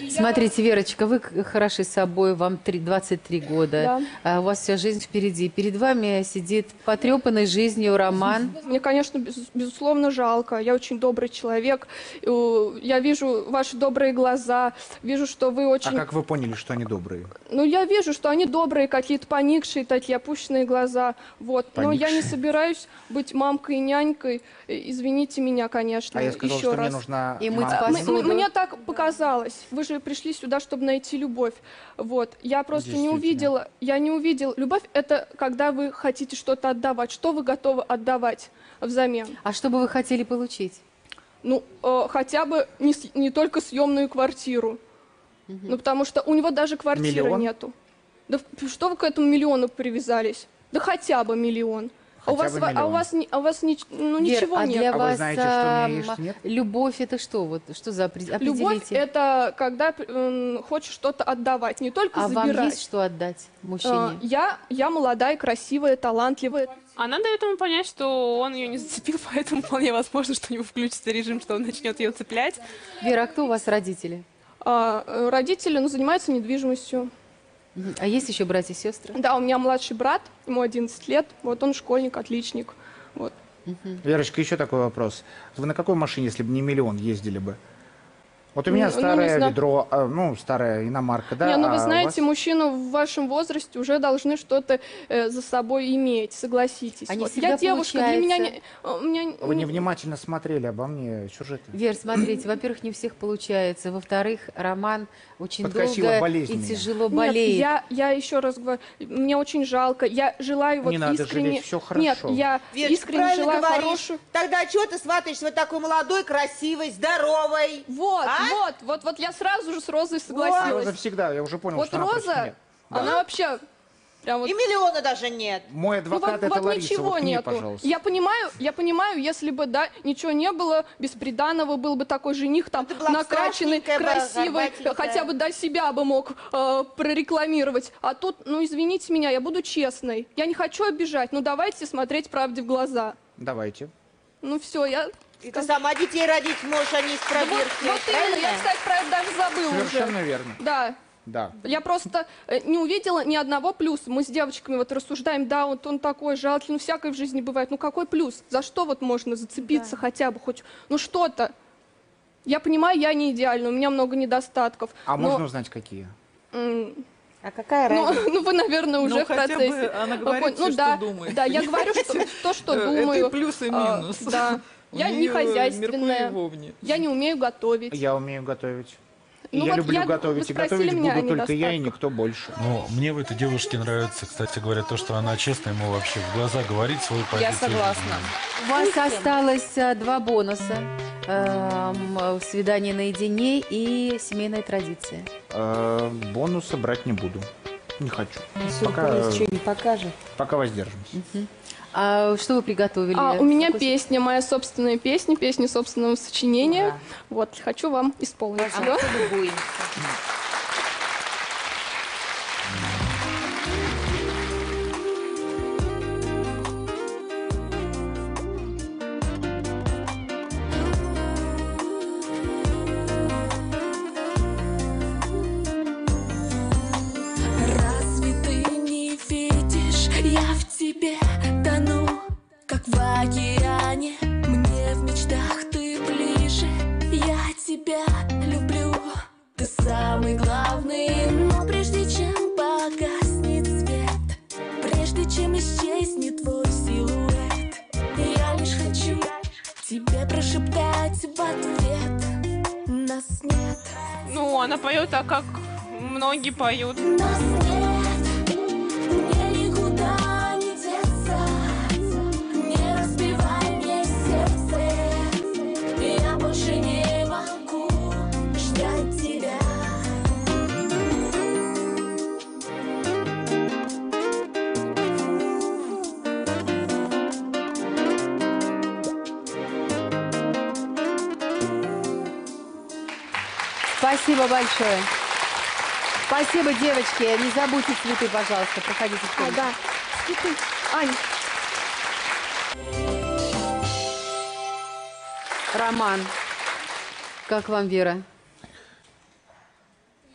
[SPEAKER 1] Смотрите, Верочка, вы хороши собой, вам три- 23 года, а у вас вся жизнь впереди. Перед вами сидит потрепанный жизнью Роман.
[SPEAKER 5] Мне, конечно, без- безусловно, жалко. Я очень добрый человек. Я вижу ваши добрые глаза, вижу, что вы
[SPEAKER 2] А
[SPEAKER 5] очень...
[SPEAKER 2] как вы поняли, что они добрые?
[SPEAKER 5] Ну, я вижу, что они добрые, какие-то поникшие, такие опущенные глаза. Вот. Но я не
[SPEAKER 2] Поникшие.
[SPEAKER 5] собираюсь быть мамкой и нянькой. Э, Извините меня, конечно,
[SPEAKER 2] А я сказал,
[SPEAKER 5] еще
[SPEAKER 2] что мне
[SPEAKER 5] раз.
[SPEAKER 2] нужна
[SPEAKER 1] И мыть посуду.
[SPEAKER 5] Мне так показалось. Вы же пришли сюда, чтобы найти любовь. Вот. Я просто не увидела, я не увидела. Любовь — это когда вы хотите что-то отдавать. Что вы готовы отдавать взамен?
[SPEAKER 1] А что бы вы хотели получить?
[SPEAKER 5] Ну, э, хотя бы не, с- не только съемную квартиру. Ну, потому что у него даже квартиры
[SPEAKER 2] Миллион?
[SPEAKER 5] нету. Да что вы к этому миллиону привязались? Да хотя бы миллион. А у вас,
[SPEAKER 2] бы
[SPEAKER 5] ва- а у вас, ни- а у вас нич- ну,
[SPEAKER 1] Вер,
[SPEAKER 5] ничего
[SPEAKER 1] а
[SPEAKER 5] нет.
[SPEAKER 1] для
[SPEAKER 2] А вы
[SPEAKER 1] вас
[SPEAKER 2] знаете, что у меня
[SPEAKER 1] ам,
[SPEAKER 2] есть, нет?
[SPEAKER 1] любовь это что? Вот что за опре- определите?
[SPEAKER 5] Любовь – это когда м, хочешь что-то отдавать, не только
[SPEAKER 1] а вам
[SPEAKER 5] забирать.
[SPEAKER 1] есть что отдать мужчине?
[SPEAKER 5] А, я, я молодая, красивая, талантливая.
[SPEAKER 4] Она дает ему понять, что он ее не зацепил, поэтому вполне возможно, что у него включится режим, что он начнет ее цеплять.
[SPEAKER 1] Вера, а кто у вас родители?
[SPEAKER 5] А, э, родители ну, занимаются недвижимостью.
[SPEAKER 1] А есть еще братья и сестры?
[SPEAKER 5] Да, у меня младший брат, ему 11 лет. Вот он школьник, отличник. Вот.
[SPEAKER 2] Верочка, еще такой вопрос. Вы на какой машине, если бы не миллион, ездили бы? Вот у
[SPEAKER 5] Ну,
[SPEAKER 2] меня
[SPEAKER 5] ну, не
[SPEAKER 2] старое
[SPEAKER 5] знаю.
[SPEAKER 2] ведро, а, ну, старая иномарка, да?
[SPEAKER 5] не, ну
[SPEAKER 2] а
[SPEAKER 5] вы
[SPEAKER 2] у
[SPEAKER 5] знаете,
[SPEAKER 2] вас-
[SPEAKER 5] мужчины в вашем возрасте уже должны что-то э, за собой иметь, согласитесь.
[SPEAKER 1] А не
[SPEAKER 5] Вот.
[SPEAKER 1] всегда
[SPEAKER 5] Я девушка, для меня не,
[SPEAKER 1] получается.
[SPEAKER 5] э, у меня
[SPEAKER 2] Вы
[SPEAKER 5] не-
[SPEAKER 2] невнимательно смотрели обо мне сюжеты.
[SPEAKER 1] Вер, смотрите, во-первых, не у всех получается. Во-вторых, Роман очень
[SPEAKER 2] Подкосила
[SPEAKER 1] долго
[SPEAKER 2] болезнь
[SPEAKER 1] и
[SPEAKER 2] меня.
[SPEAKER 1] тяжело
[SPEAKER 5] Нет,
[SPEAKER 1] болеет.
[SPEAKER 5] я, я еще раз говорю, мне очень жалко. Я желаю вот
[SPEAKER 2] Не надо
[SPEAKER 5] искренне.
[SPEAKER 2] жалеть, всё
[SPEAKER 5] Нет,
[SPEAKER 2] хорошо.
[SPEAKER 5] я
[SPEAKER 7] Верочка,
[SPEAKER 5] искренне
[SPEAKER 7] правильно
[SPEAKER 5] желаю
[SPEAKER 7] говоришь.
[SPEAKER 5] хорошую.
[SPEAKER 7] Тогда что ты сватаешься вот такой молодой, красивой, здоровой?
[SPEAKER 5] Вот,
[SPEAKER 7] А?
[SPEAKER 5] Вот, вот, вот я сразу же с Розой
[SPEAKER 2] Роза
[SPEAKER 5] согласилась.
[SPEAKER 2] всегда, я уже понял,
[SPEAKER 5] Вот
[SPEAKER 2] что она
[SPEAKER 5] Роза,
[SPEAKER 2] меня.
[SPEAKER 5] она вообще прям вот.
[SPEAKER 7] И миллиона даже нет.
[SPEAKER 2] Мой
[SPEAKER 5] Ну,
[SPEAKER 2] адвокат
[SPEAKER 5] вот,
[SPEAKER 2] это
[SPEAKER 5] вот
[SPEAKER 2] Лариса,
[SPEAKER 5] ничего
[SPEAKER 2] вот к ней,
[SPEAKER 5] нету.
[SPEAKER 2] пожалуйста.
[SPEAKER 5] Я понимаю, я понимаю, если бы да ничего не было, без приданого был бы такой жених там
[SPEAKER 7] Ну,
[SPEAKER 5] накачанный,
[SPEAKER 7] бы,
[SPEAKER 5] красивый, хотя бы до себя бы мог э, прорекламировать. А тут, ну извините меня, я буду честной. Я не хочу обижать, ну давайте смотреть правде в глаза.
[SPEAKER 2] Давайте.
[SPEAKER 5] Ну все, я.
[SPEAKER 7] И ты сама детей родить можешь, не из
[SPEAKER 5] Да вот,
[SPEAKER 7] проверки.
[SPEAKER 5] вот именно, я, кстати, про это даже забыла
[SPEAKER 2] Совершенно
[SPEAKER 5] уже.
[SPEAKER 2] верно.
[SPEAKER 5] Да.
[SPEAKER 2] Да.
[SPEAKER 5] Я просто э, не увидела ни одного плюса. Мы с девочками вот рассуждаем, да, вот он такой жалкий, ну всякое в жизни бывает. Ну какой плюс? За что вот можно зацепиться хотя бы хоть, ну что-то? Я понимаю, я не идеальна, у меня много недостатков.
[SPEAKER 2] А
[SPEAKER 5] но,
[SPEAKER 2] можно узнать, какие?
[SPEAKER 7] А какая
[SPEAKER 5] ну,
[SPEAKER 7] разница?
[SPEAKER 5] ну, вы, наверное, уже
[SPEAKER 10] Ну,
[SPEAKER 5] в
[SPEAKER 10] хотя бы
[SPEAKER 5] процессе.
[SPEAKER 10] она
[SPEAKER 5] Вы
[SPEAKER 10] говорит
[SPEAKER 5] поняли.
[SPEAKER 10] всё,
[SPEAKER 5] ну,
[SPEAKER 10] что
[SPEAKER 5] да,
[SPEAKER 10] думает,
[SPEAKER 5] Да, я говорю что, то, что
[SPEAKER 10] Э, это
[SPEAKER 5] думаю.
[SPEAKER 10] и плюс, и
[SPEAKER 5] А,
[SPEAKER 10] минус.
[SPEAKER 5] да. Я не хозяйственная. Я не умею готовить.
[SPEAKER 2] Я умею готовить.
[SPEAKER 5] Ну
[SPEAKER 2] я
[SPEAKER 5] вот
[SPEAKER 2] люблю
[SPEAKER 5] я-
[SPEAKER 2] готовить. И готовить
[SPEAKER 5] меня
[SPEAKER 2] буду только я и никто больше.
[SPEAKER 6] Но мне в этой девушке нравится, кстати говоря, то, что она честная, ему вообще в глаза говорит свою позицию.
[SPEAKER 9] Я согласна.
[SPEAKER 1] У вас осталось а, два бонуса. Эм, свидание наедине и семейная традиция.
[SPEAKER 2] Э, бонуса брать не буду. Не хочу. Пока,
[SPEAKER 7] Сюрприз что не покажет.
[SPEAKER 2] пока воздержимся.
[SPEAKER 1] А что вы приготовили?
[SPEAKER 5] А, у меня
[SPEAKER 1] Какой-
[SPEAKER 5] песня, моя собственная песня, песня собственного сочинения.
[SPEAKER 1] Ура.
[SPEAKER 5] Вот, хочу вам исполнить
[SPEAKER 1] А
[SPEAKER 5] ее.
[SPEAKER 11] как
[SPEAKER 4] многие поют.
[SPEAKER 11] нас нет,
[SPEAKER 1] Спасибо большое. Спасибо, девочки. Не забудьте цветы, пожалуйста. Проходите в
[SPEAKER 5] А, да. Цветы. Ань,
[SPEAKER 1] Роман. Как вам, Вера?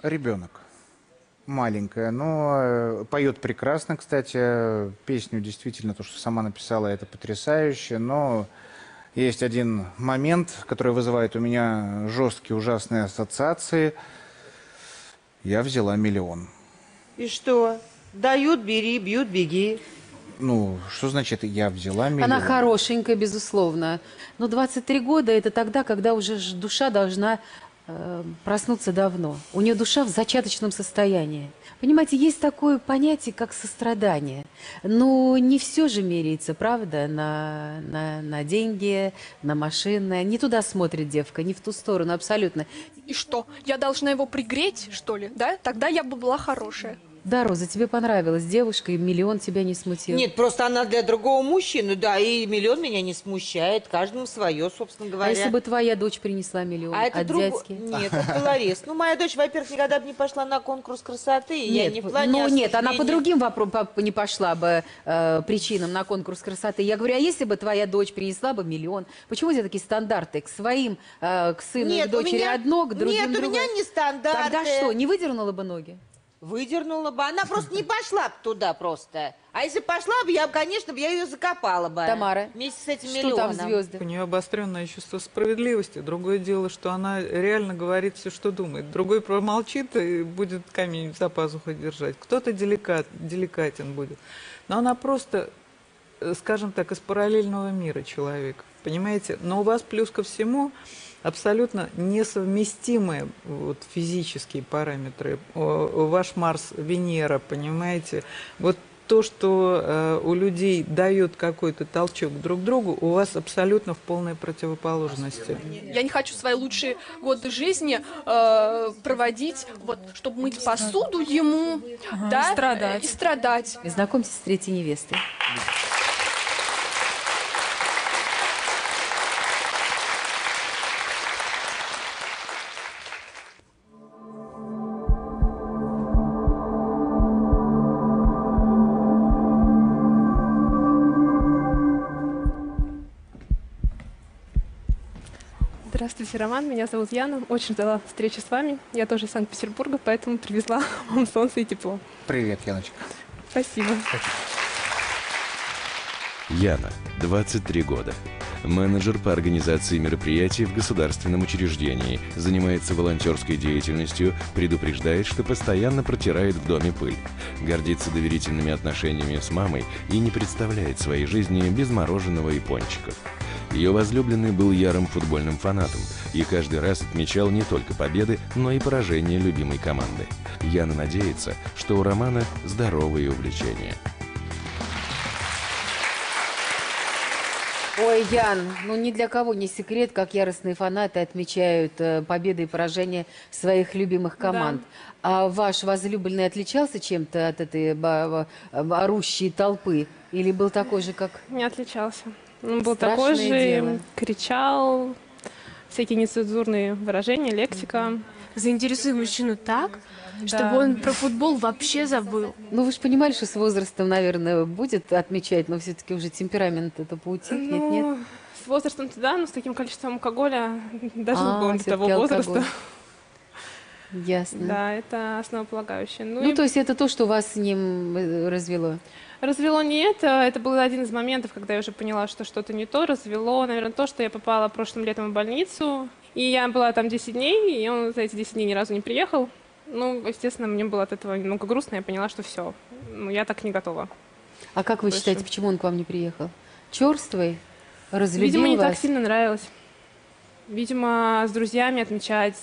[SPEAKER 2] Ребенок. Маленькая, но э, поет прекрасно, кстати. Песню действительно, то, что сама написала, это потрясающе. Но есть один момент, который вызывает у меня жесткие, ужасные ассоциации. Я взяла миллион.
[SPEAKER 7] И что? Дают, бери, бьют, беги.
[SPEAKER 2] Ну, что значит я взяла миллион?
[SPEAKER 1] Она хорошенькая, безусловно. Но 23 года – это тогда, когда уже душа должна э, проснуться давно. У нее душа в зачаточном состоянии. Понимаете, есть такое понятие, как сострадание. Но не все же меряется, правда, на, на, на деньги, на машины. Не туда смотрит девка, не в ту сторону, абсолютно.
[SPEAKER 5] и что? Я должна его пригреть, что ли? Да? Тогда я бы была хорошая.
[SPEAKER 1] Да, Роза, тебе понравилась девушка, и миллион тебя не смутил.
[SPEAKER 7] Нет, просто она для другого мужчины, да, и миллион меня не смущает, каждому свое, собственно говоря.
[SPEAKER 1] А если бы твоя дочь принесла миллион
[SPEAKER 7] А это
[SPEAKER 1] от
[SPEAKER 7] друго-
[SPEAKER 1] дядьки?
[SPEAKER 7] Нет, это Долорес. Ну, моя дочь, во-первых, никогда бы не пошла на конкурс красоты. и я
[SPEAKER 1] Нет,
[SPEAKER 7] не в плане
[SPEAKER 1] ну нет, она по другим вопросам не пошла бы э, причинам на конкурс красоты. Я говорю, а если бы твоя дочь принесла бы миллион? Почему у тебя такие стандарты? К своим, э, к сыну и
[SPEAKER 7] Нет,
[SPEAKER 1] к
[SPEAKER 7] у
[SPEAKER 1] дочери
[SPEAKER 7] меня-
[SPEAKER 1] одно, к другим
[SPEAKER 7] Нет, у
[SPEAKER 1] другое?
[SPEAKER 7] меня не стандарты.
[SPEAKER 1] Тогда что, не выдернула бы ноги?
[SPEAKER 7] Выдернула бы. Она просто не пошла бы туда просто. А если пошла бы, я, бы, конечно, бы я ее закопала бы.
[SPEAKER 1] Тамара,
[SPEAKER 7] Вместе с этим
[SPEAKER 1] что
[SPEAKER 7] миллионом.
[SPEAKER 1] там звезды?
[SPEAKER 10] У нее обостренное чувство справедливости. Другое дело, что она реально говорит все, что думает. Другой промолчит и будет камень за пазухой держать. Кто-то деликат, деликатен будет. Но она просто, э, скажем так, из параллельного мира человек. Понимаете? Но у вас плюс ко всему абсолютно несовместимые вот, физические параметры. Ваш Марс, Венера, понимаете? Вот то, что э, у людей дает какой-то толчок друг другу, у вас абсолютно в полной противоположности.
[SPEAKER 5] Я не хочу свои лучшие годы жизни э, проводить, вот, чтобы мыть посуду ему, да,
[SPEAKER 8] и страдать.
[SPEAKER 5] и страдать.
[SPEAKER 1] Знакомьтесь с третьей невестой.
[SPEAKER 4] Здравствуйте, Роман. Меня зовут Яна. Очень ждала встречи с вами. Я тоже из Санкт-Петербурга, поэтому привезла вам солнце и тепло.
[SPEAKER 2] Привет, Яночка.
[SPEAKER 4] Спасибо.
[SPEAKER 3] Яна, 23 года. Менеджер по организации мероприятий в государственном учреждении, занимается волонтерской деятельностью, предупреждает, что постоянно протирает в доме пыль, гордится доверительными отношениями с мамой и не представляет своей жизни без мороженого и пончиков. Ее возлюбленный был ярым футбольным фанатом и каждый раз отмечал не только победы, но и поражения любимой команды. Яна надеется, что у Романа здоровые увлечения.
[SPEAKER 1] Ой, Ян, ну ни для кого не секрет, как яростные фанаты отмечают э, победы и поражения своих любимых команд. А ваш возлюбленный отличался чем-то от этой ба- ба- орущей толпы? Или был такой же, как...
[SPEAKER 4] Не отличался. Он был
[SPEAKER 1] Страшное
[SPEAKER 4] такой же,
[SPEAKER 1] дело.
[SPEAKER 4] кричал, всякие нецензурные выражения, лексика.
[SPEAKER 8] Заинтересуй мужчину так,
[SPEAKER 4] Да.
[SPEAKER 8] чтобы он про футбол вообще забыл.
[SPEAKER 1] Ну, вы же понимали, что с возрастом, наверное, будет отмечать, но все-таки уже темперамент это поутихнет,
[SPEAKER 4] Ну,
[SPEAKER 1] нет?
[SPEAKER 4] С возрастом-то да, но с таким количеством алкоголя даже
[SPEAKER 1] А,
[SPEAKER 4] было до того возраста.
[SPEAKER 1] алкоголь. Ясно.
[SPEAKER 4] Да, это основополагающее. Ну,
[SPEAKER 1] Ну,
[SPEAKER 4] и
[SPEAKER 1] то есть это то, что вас с ним э, развело?
[SPEAKER 4] Развело не это, это был один из моментов, когда я уже поняла, что что-то не то. Развело, наверное, то, что я попала прошлым летом в больницу, и я была там 10 дней, и он за эти 10 дней ни разу не приехал. Ну, естественно, мне было от этого немного грустно, я поняла, что все, ну, я так не готова.
[SPEAKER 1] А как вы
[SPEAKER 4] Больше.
[SPEAKER 1] считаете, почему он к вам не приехал? Черствый? Разлюбил
[SPEAKER 4] Видимо, не
[SPEAKER 1] вас?
[SPEAKER 4] так сильно нравилось. Видимо, с друзьями отмечать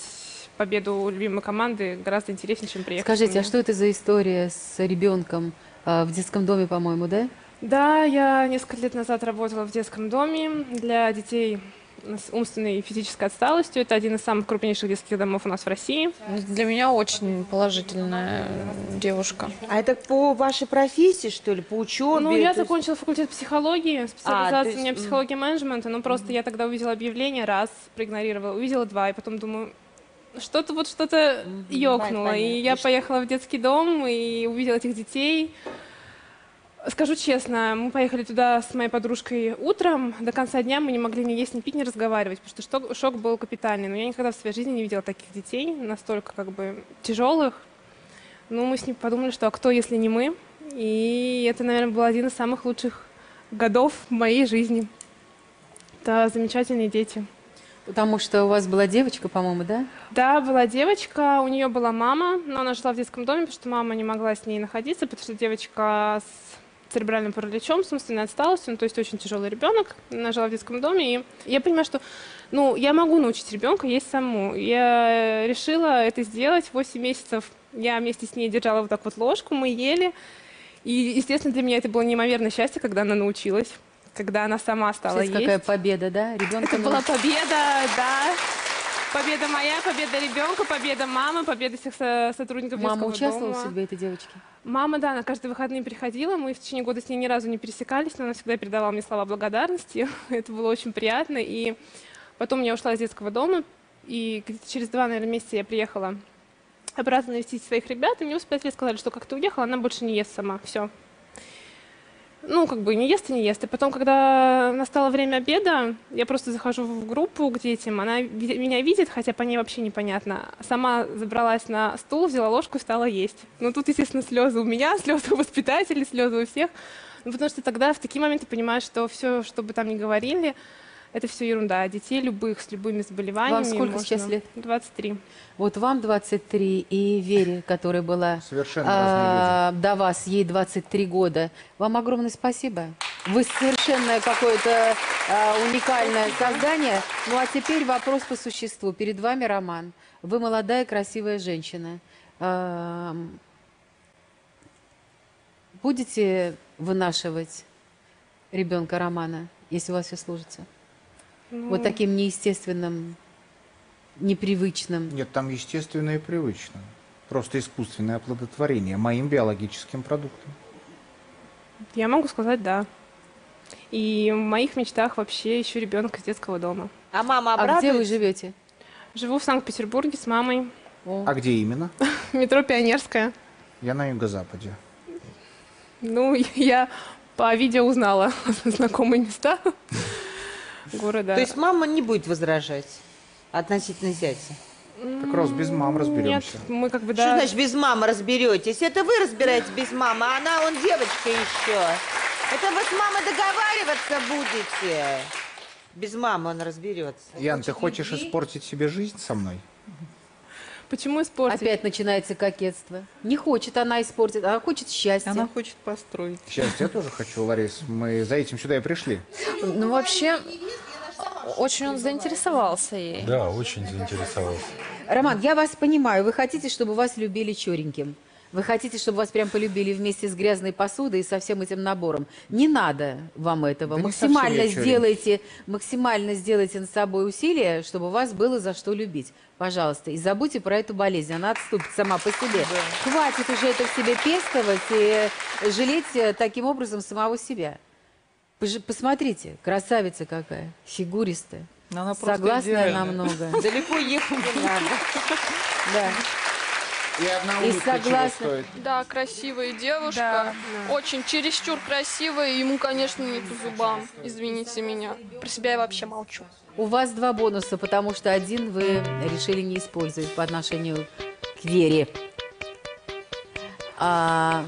[SPEAKER 4] победу любимой команды гораздо интереснее, чем приехать.
[SPEAKER 1] Скажите, а что это за история с ребенком в детском доме, по-моему, да?
[SPEAKER 4] Да, я несколько лет назад работала в детском доме для детей с умственной и физической отсталостью. Это один из самых крупнейших детских домов у нас в России.
[SPEAKER 9] Для меня очень положительная девушка.
[SPEAKER 7] А это по вашей профессии, что ли, по учебе?
[SPEAKER 4] Ну, я закончила факультет психологии,
[SPEAKER 7] А,
[SPEAKER 4] специализация
[SPEAKER 7] то есть,
[SPEAKER 4] у меня психология менеджмента, но просто я тогда увидела объявление раз, проигнорировала, увидела два, и потом думаю, что-то вот что-то ёкнуло. И я поехала в детский дом и увидела этих детей. Скажу честно, мы поехали туда с моей подружкой утром. До конца дня мы не могли ни есть, ни пить, ни разговаривать, потому что шок, шок был капитальный. Но я никогда в своей жизни не видела таких детей, настолько как бы тяжелых. Ну, мы с ним подумали, что а кто, если не мы? И это, наверное, был один из самых лучших годов в моей жизни. Это замечательные дети.
[SPEAKER 1] Потому что у вас была девочка, по-моему, да?
[SPEAKER 4] Да, была девочка, у нее была мама, но она жила в детском доме, потому что мама не могла с ней находиться, потому что девочка с церебральным параличом, с умственной отсталостью, ну, то есть очень тяжелый ребенок. Она жила в детском доме, и я понимаю, что ну, я могу научить ребенка есть саму. Я решила это сделать. 8 месяцев я вместе с ней держала вот так вот ложку, мы ели. И, естественно, для меня это было неимоверное счастье, когда она научилась, когда она сама стала есть.
[SPEAKER 1] какая победа, да? Ребенка
[SPEAKER 4] Это была победа, да. Победа моя, победа ребенка, победа мамы, победа всех со- сотрудников
[SPEAKER 1] Мама участвовала
[SPEAKER 4] дома.
[SPEAKER 1] в судьбе этой девочки?
[SPEAKER 4] Мама, да, на каждые выходные приходила. Мы в течение года с ней ни разу не пересекались, но она всегда передавала мне слова благодарности. Это было очень приятно. И потом я ушла из детского дома, и через два, наверное, месяца я приехала обратно навестить своих ребят, и мне воспитатели сказали, что как ты уехала, она больше не ест сама. Все. Ну, как бы не ест и не ест. И потом, когда настало время обеда, я просто захожу в группу к детям, она меня видит, хотя по ней вообще непонятно. Сама забралась на стул, взяла ложку и стала есть. Ну, тут, естественно, слезы у меня, слезы у воспитателей, слезы у всех. Ну, потому что тогда в такие моменты понимаешь, что все, что бы там ни говорили, это все ерунда. Детей любых, с любыми заболеваниями.
[SPEAKER 1] Вам сколько
[SPEAKER 4] можно-
[SPEAKER 1] сейчас лет?
[SPEAKER 4] 23.
[SPEAKER 1] Вот вам 23 и Вере, которая была
[SPEAKER 2] Совершенно
[SPEAKER 1] а, до вас, ей 23 года. Вам огромное спасибо. Вы совершенно какое-то а, уникальное создание. Ну а теперь вопрос по существу. Перед вами Роман. Вы молодая, красивая женщина. Ам, Будете вынашивать ребенка Романа, если у вас все сложится?
[SPEAKER 4] Ну,
[SPEAKER 1] Вот таким неестественным, непривычным.
[SPEAKER 2] Нет, там естественно и привычно. Просто искусственное оплодотворение моим биологическим продуктом.
[SPEAKER 4] Я могу сказать «да». И в моих мечтах вообще еще ребенок из детского дома.
[SPEAKER 7] А мама
[SPEAKER 1] А где вы живете?
[SPEAKER 4] Живу в Санкт-Петербурге с мамой.
[SPEAKER 2] А где именно?
[SPEAKER 4] Метро Пионерская.
[SPEAKER 2] Я на юго-западе.
[SPEAKER 4] Ну, я по видео узнала знакомые места города.
[SPEAKER 7] То есть мама не будет возражать относительно зятя?
[SPEAKER 2] Так раз без мам разберемся.
[SPEAKER 4] Нет, мы как бы,
[SPEAKER 7] Что
[SPEAKER 4] да...
[SPEAKER 7] значит без мамы разберетесь? Это вы разбираетесь без мамы, а она, он девочка еще. Это вы с мамой договариваться будете. Без мамы он разберется.
[SPEAKER 2] Ян, ты хочешь испортить себе жизнь со мной?
[SPEAKER 4] Почему испортить?
[SPEAKER 1] Опять начинается кокетство. Не хочет она испортить, она хочет счастья.
[SPEAKER 10] Она хочет построить.
[SPEAKER 2] Счастье я тоже хочу, Ларис. Мы за этим сюда и пришли.
[SPEAKER 9] Ну, вообще, очень он заинтересовался ей.
[SPEAKER 6] Да, очень заинтересовался.
[SPEAKER 1] Роман, я вас понимаю. Вы хотите, чтобы вас любили череньким. Вы хотите, чтобы вас прям полюбили вместе с грязной посудой и со всем этим набором. Не надо вам этого.
[SPEAKER 2] Да
[SPEAKER 1] максимально сделайте, максимально сделайте над собой усилия, чтобы вас было за что любить. Пожалуйста. И забудьте про эту болезнь. Она отступит сама по себе. Хватит уже это в себе пестовать и жалеть э, таким образом самого себя. Посмотрите, красавица какая, фигуристая.
[SPEAKER 10] Она просто
[SPEAKER 1] Согласная
[SPEAKER 10] идеальная.
[SPEAKER 1] на много.
[SPEAKER 7] Далеко ехать не надо.
[SPEAKER 1] Да.
[SPEAKER 2] И одна
[SPEAKER 1] И
[SPEAKER 2] улыбка чего
[SPEAKER 1] согласна.
[SPEAKER 2] стоит?
[SPEAKER 5] Да, красивая девушка.
[SPEAKER 4] Да.
[SPEAKER 5] Очень чересчур красивая. Ему, конечно, не по зубам. Извините меня. Про себя я вообще молчу.
[SPEAKER 1] У вас два бонуса, потому что один вы решили не использовать по отношению к Вере. А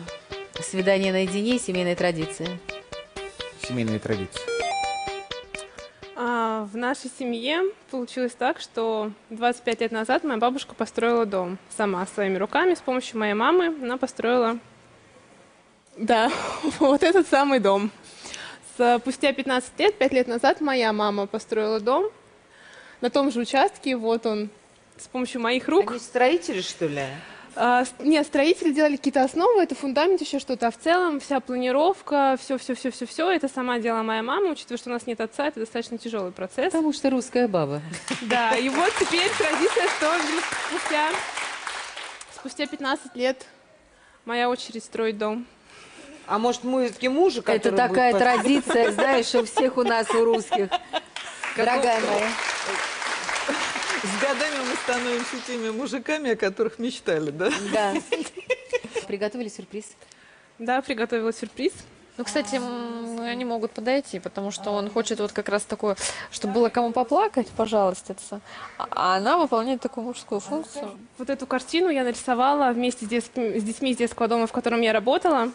[SPEAKER 1] свидание наедине и семейная традиция.
[SPEAKER 2] Семейные традиции.
[SPEAKER 4] В нашей семье получилось так, что 25 лет назад моя бабушка построила дом сама, своими руками, с помощью моей мамы. Она построила, да, вот этот самый дом. Спустя 15 лет, 5 лет назад, моя мама построила дом на том же участке. Вот он, с помощью моих рук.
[SPEAKER 7] Они строители, что ли?
[SPEAKER 4] А, нет, строители делали какие-то основы, это фундамент, еще что-то. А в целом вся планировка, все, все, все, все, все, это сама делала моя мама, учитывая, что у нас нет отца, это достаточно тяжелый процесс.
[SPEAKER 1] Потому что русская баба.
[SPEAKER 4] Да, и вот теперь традиция, что спустя, спустя 15 лет моя очередь строить дом.
[SPEAKER 7] А может, мы все-таки мужа, который
[SPEAKER 1] Это
[SPEAKER 7] будет
[SPEAKER 1] такая
[SPEAKER 7] пос-
[SPEAKER 1] традиция, знаешь, у всех у нас, у русских. Дорогая моя.
[SPEAKER 10] С годами мы становимся теми мужиками, о которых мечтали, да?
[SPEAKER 1] Да. Приготовили сюрприз?
[SPEAKER 4] Да, приготовила сюрприз.
[SPEAKER 9] Ну, кстати, они могут подойти, потому что он хочет вот как раз такое, чтобы было кому поплакать, пожалуйста, а она выполняет такую мужскую функцию.
[SPEAKER 4] Вот эту картину я нарисовала вместе с, с детьми из детского дома, в котором я работала.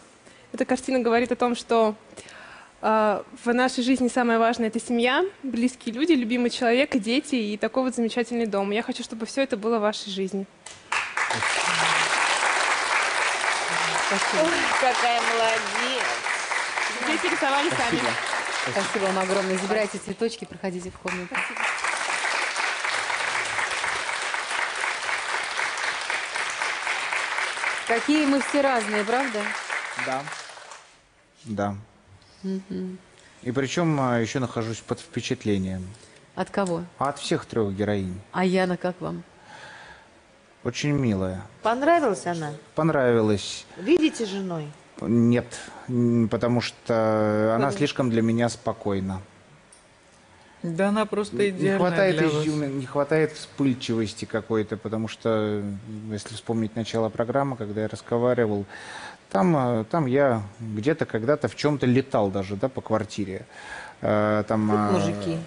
[SPEAKER 4] Эта картина говорит о том, что в нашей жизни самое важное – это семья, близкие люди, любимый человек, и дети, и такой вот замечательный дом. Я хочу, чтобы все это было в вашей жизни.
[SPEAKER 7] Ой, какая молодец.
[SPEAKER 4] Дети рисовали сами.
[SPEAKER 1] Спасибо вам огромное. Забирайте цветочки, проходите в комнату. Какие мы все разные, правда?
[SPEAKER 2] Да. Да. И причем а, еще нахожусь под впечатлением.
[SPEAKER 1] От кого?
[SPEAKER 2] От всех трех героинь.
[SPEAKER 1] А Яна как вам?
[SPEAKER 2] Очень милая.
[SPEAKER 7] Понравилась она?
[SPEAKER 2] Понравилась.
[SPEAKER 7] Видите женой?
[SPEAKER 2] Нет, потому что она слишком для меня спокойна.
[SPEAKER 10] Да она просто
[SPEAKER 2] Не
[SPEAKER 10] идеальная
[SPEAKER 2] хватает
[SPEAKER 10] для вас.
[SPEAKER 2] не хватает вспыльчивости какой-то, потому что, если вспомнить начало программы, когда я разговаривал, там, э, там я где-то когда-то в чем-то летал даже, да, по квартире. Э, Там э,
[SPEAKER 7] мужики.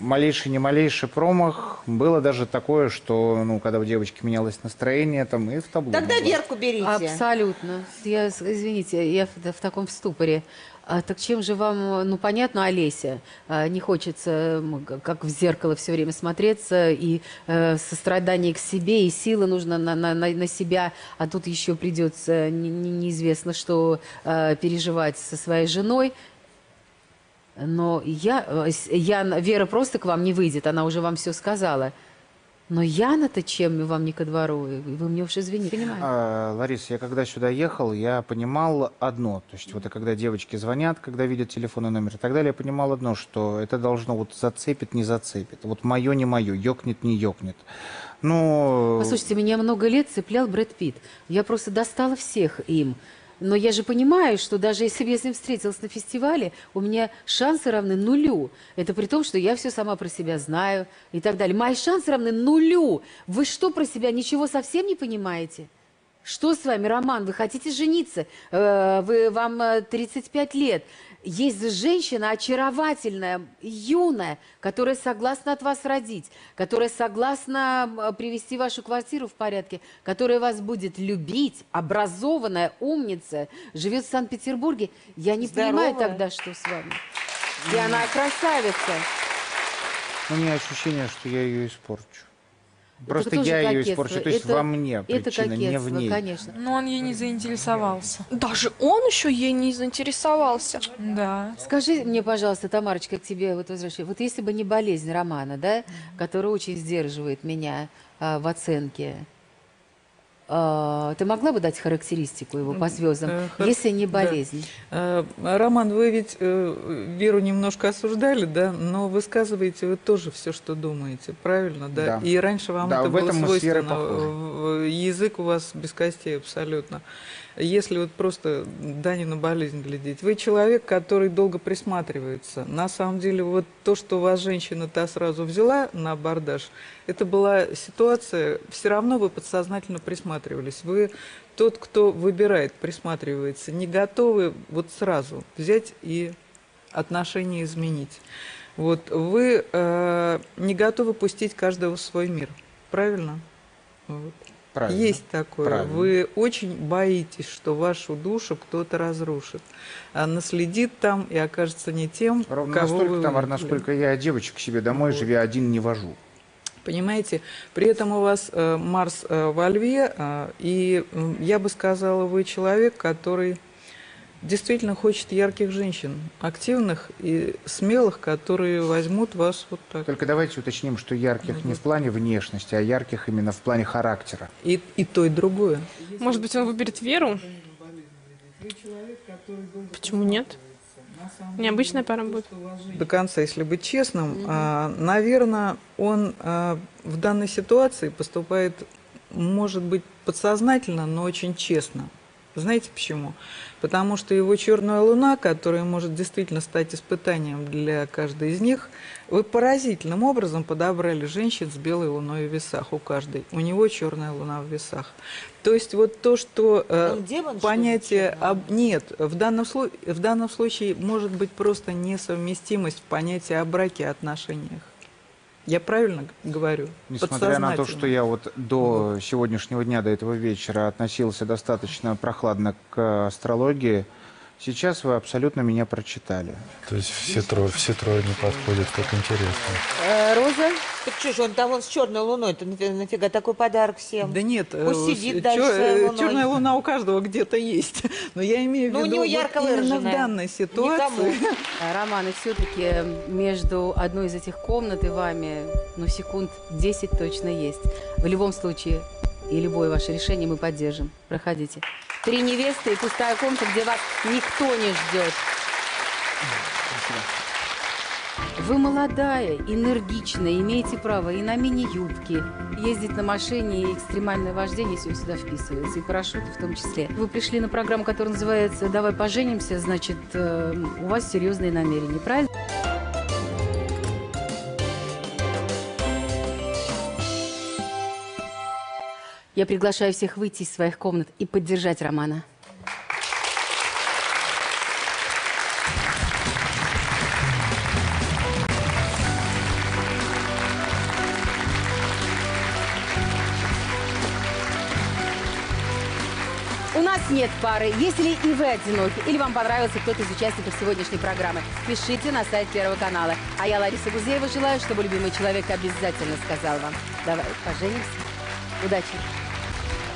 [SPEAKER 2] малейший, не малейший промах. Было даже такое, что, ну, когда у девочки менялось настроение, там и в табло.
[SPEAKER 7] Тогда
[SPEAKER 2] могло.
[SPEAKER 7] Верку берите.
[SPEAKER 1] Абсолютно. Я, извините, я в, в таком ступоре. А, так чем же вам, ну понятно, Олеся, а, не хочется как в зеркало все время смотреться, и э, сострадание к себе, и силы нужно на, на, на, себя, а тут еще придется не- не- неизвестно что э, переживать со своей женой. Но я, э, Яна, Вера просто к вам не выйдет, она уже вам все сказала. Но Яна-то чем вам не ко двору? Вы мне уж извините, понимаете?
[SPEAKER 2] А, Лариса, я когда сюда ехал, я понимал одно. То есть вот и когда девочки звонят, когда видят телефонный номер и так далее, я понимал одно, что это должно вот зацепит, не зацепит. Вот мое, не мое, ёкнет, не ёкнет. Ну,
[SPEAKER 1] Послушайте, меня много лет цеплял Брэд Питт. Я просто достала всех им. Но я же понимаю, что даже если бы я с ним встретилась на фестивале, у меня шансы равны нулю. Это при том, что я все сама про себя знаю и так далее. Мои шансы равны нулю. Вы что про себя ничего совсем не понимаете? Что с вами, Роман? Вы хотите жениться? Э, Вы, вам э, 35 лет. Есть же женщина очаровательная, юная, которая согласна от вас родить, которая согласна привести вашу квартиру в порядке, которая вас будет любить, образованная, умница, живет в Санкт-Петербурге. Я не понимаю
[SPEAKER 7] Здоровая.
[SPEAKER 1] тогда, что с вами. И она красавица.
[SPEAKER 2] у меня ощущение, что я ее испорчу. Просто я ее
[SPEAKER 1] кокетство.
[SPEAKER 2] испорчу. То есть
[SPEAKER 1] Это-
[SPEAKER 2] во мне
[SPEAKER 1] Это
[SPEAKER 2] причина, не в ней.
[SPEAKER 1] конечно.
[SPEAKER 12] Но он ей не заинтересовался.
[SPEAKER 5] Даже он еще ей не заинтересовался.
[SPEAKER 12] Да.
[SPEAKER 1] Скажи мне, пожалуйста, Тамарочка, к тебе вот возвращаюсь. Вот если бы не болезнь Романа, да, которая очень сдерживает меня а, в оценке, ты могла бы дать характеристику его по звездам,
[SPEAKER 10] э, хар-
[SPEAKER 1] если не
[SPEAKER 10] да.
[SPEAKER 1] болезнь?
[SPEAKER 10] Э, Роман, вы ведь э, Веру немножко осуждали, да, но высказываете вы тоже все, что думаете, правильно, да?
[SPEAKER 2] Да.
[SPEAKER 10] И раньше вам
[SPEAKER 2] Да,
[SPEAKER 10] это
[SPEAKER 2] в
[SPEAKER 10] было свойственно. Язык у вас без костей абсолютно. Если вот просто да не на болезнь глядеть, вы человек, который долго присматривается. На самом деле вот то, что вас женщина та сразу взяла на абордаж, это была ситуация, все равно вы подсознательно присматривались. Вы тот, кто выбирает, присматривается, не готовы вот сразу взять и отношения изменить. Вот вы э, не готовы пустить каждого в свой мир, правильно? Вот.
[SPEAKER 2] Правильно.
[SPEAKER 10] Есть такое.
[SPEAKER 2] Правильно.
[SPEAKER 10] Вы очень боитесь, что вашу душу кто-то разрушит, а наследит там и окажется не тем,
[SPEAKER 2] Ровно
[SPEAKER 10] кого
[SPEAKER 2] настолько,
[SPEAKER 10] вы
[SPEAKER 2] Тамара, насколько я девочек себе домой, живя один, не вожу.
[SPEAKER 10] Понимаете, при этом у вас э, Марс э, во Льве, э, и м, я бы сказала, вы человек, который действительно хочет ярких женщин, активных и смелых, которые возьмут вас вот так.
[SPEAKER 2] Только давайте уточним, что ярких не в плане внешности, а ярких именно в плане характера.
[SPEAKER 10] И, и то, и другое.
[SPEAKER 4] Может быть, он выберет Веру? Почему нет? Необычная пара будет.
[SPEAKER 10] До конца, если быть честным, а, наверное, он а, в данной ситуации поступает, может быть, подсознательно, но очень честно. Знаете почему? Потому что его черная луна, которая может действительно стать испытанием для каждой из них, вы поразительным образом подобрали женщин с белой луной в весах у каждой. У него черная луна в весах. То есть вот то, что э,
[SPEAKER 7] Он демон, что
[SPEAKER 10] понятие
[SPEAKER 7] черная
[SPEAKER 10] об... нет, в данном, слу- в данном случае может быть просто несовместимость в понятии о браке и отношениях. Я правильно говорю?
[SPEAKER 2] Несмотря на то, что я вот до сегодняшнего дня, до этого вечера относился достаточно прохладно к астрологии, сейчас вы абсолютно меня прочитали.
[SPEAKER 6] То есть все трое, все трое не подходят, как интересно.
[SPEAKER 1] Э, Роза?
[SPEAKER 7] Так что же он там вон с черной луной, то нафига такой подарок всем?
[SPEAKER 10] Да нет, э,
[SPEAKER 7] Пусть сидит дальше своей
[SPEAKER 10] э,
[SPEAKER 7] луной.
[SPEAKER 10] черная луна у каждого где-то есть. Но я имею в
[SPEAKER 7] Ну, у
[SPEAKER 10] виду
[SPEAKER 7] него
[SPEAKER 10] вот
[SPEAKER 7] ярко
[SPEAKER 10] именно в данной ситуации.
[SPEAKER 7] Никому.
[SPEAKER 1] Роман, и все-таки между одной из этих комнат и вами, ну, секунд 10 точно есть. В любом случае, и любое ваше решение мы поддержим. Проходите. Три невесты и пустая комната, где вас никто не ждет. Вы молодая, энергичная, имеете право и на мини-юбке, ездить на машине, и экстремальное вождение все сюда вписывается, и парашюты в том числе. Вы пришли на программу, которая называется «Давай поженимся», значит, э, у вас серьезные намерения, правильно? Я приглашаю всех выйти из своих комнат и поддержать Романа. У нас нет пары. Если и вы одиноки, или вам понравился кто-то из участников сегодняшней программы, пишите на сайт Первого канала. А я, Лариса Гузеева, желаю, чтобы любимый человек обязательно сказал вам. Давай поженимся. Удачи.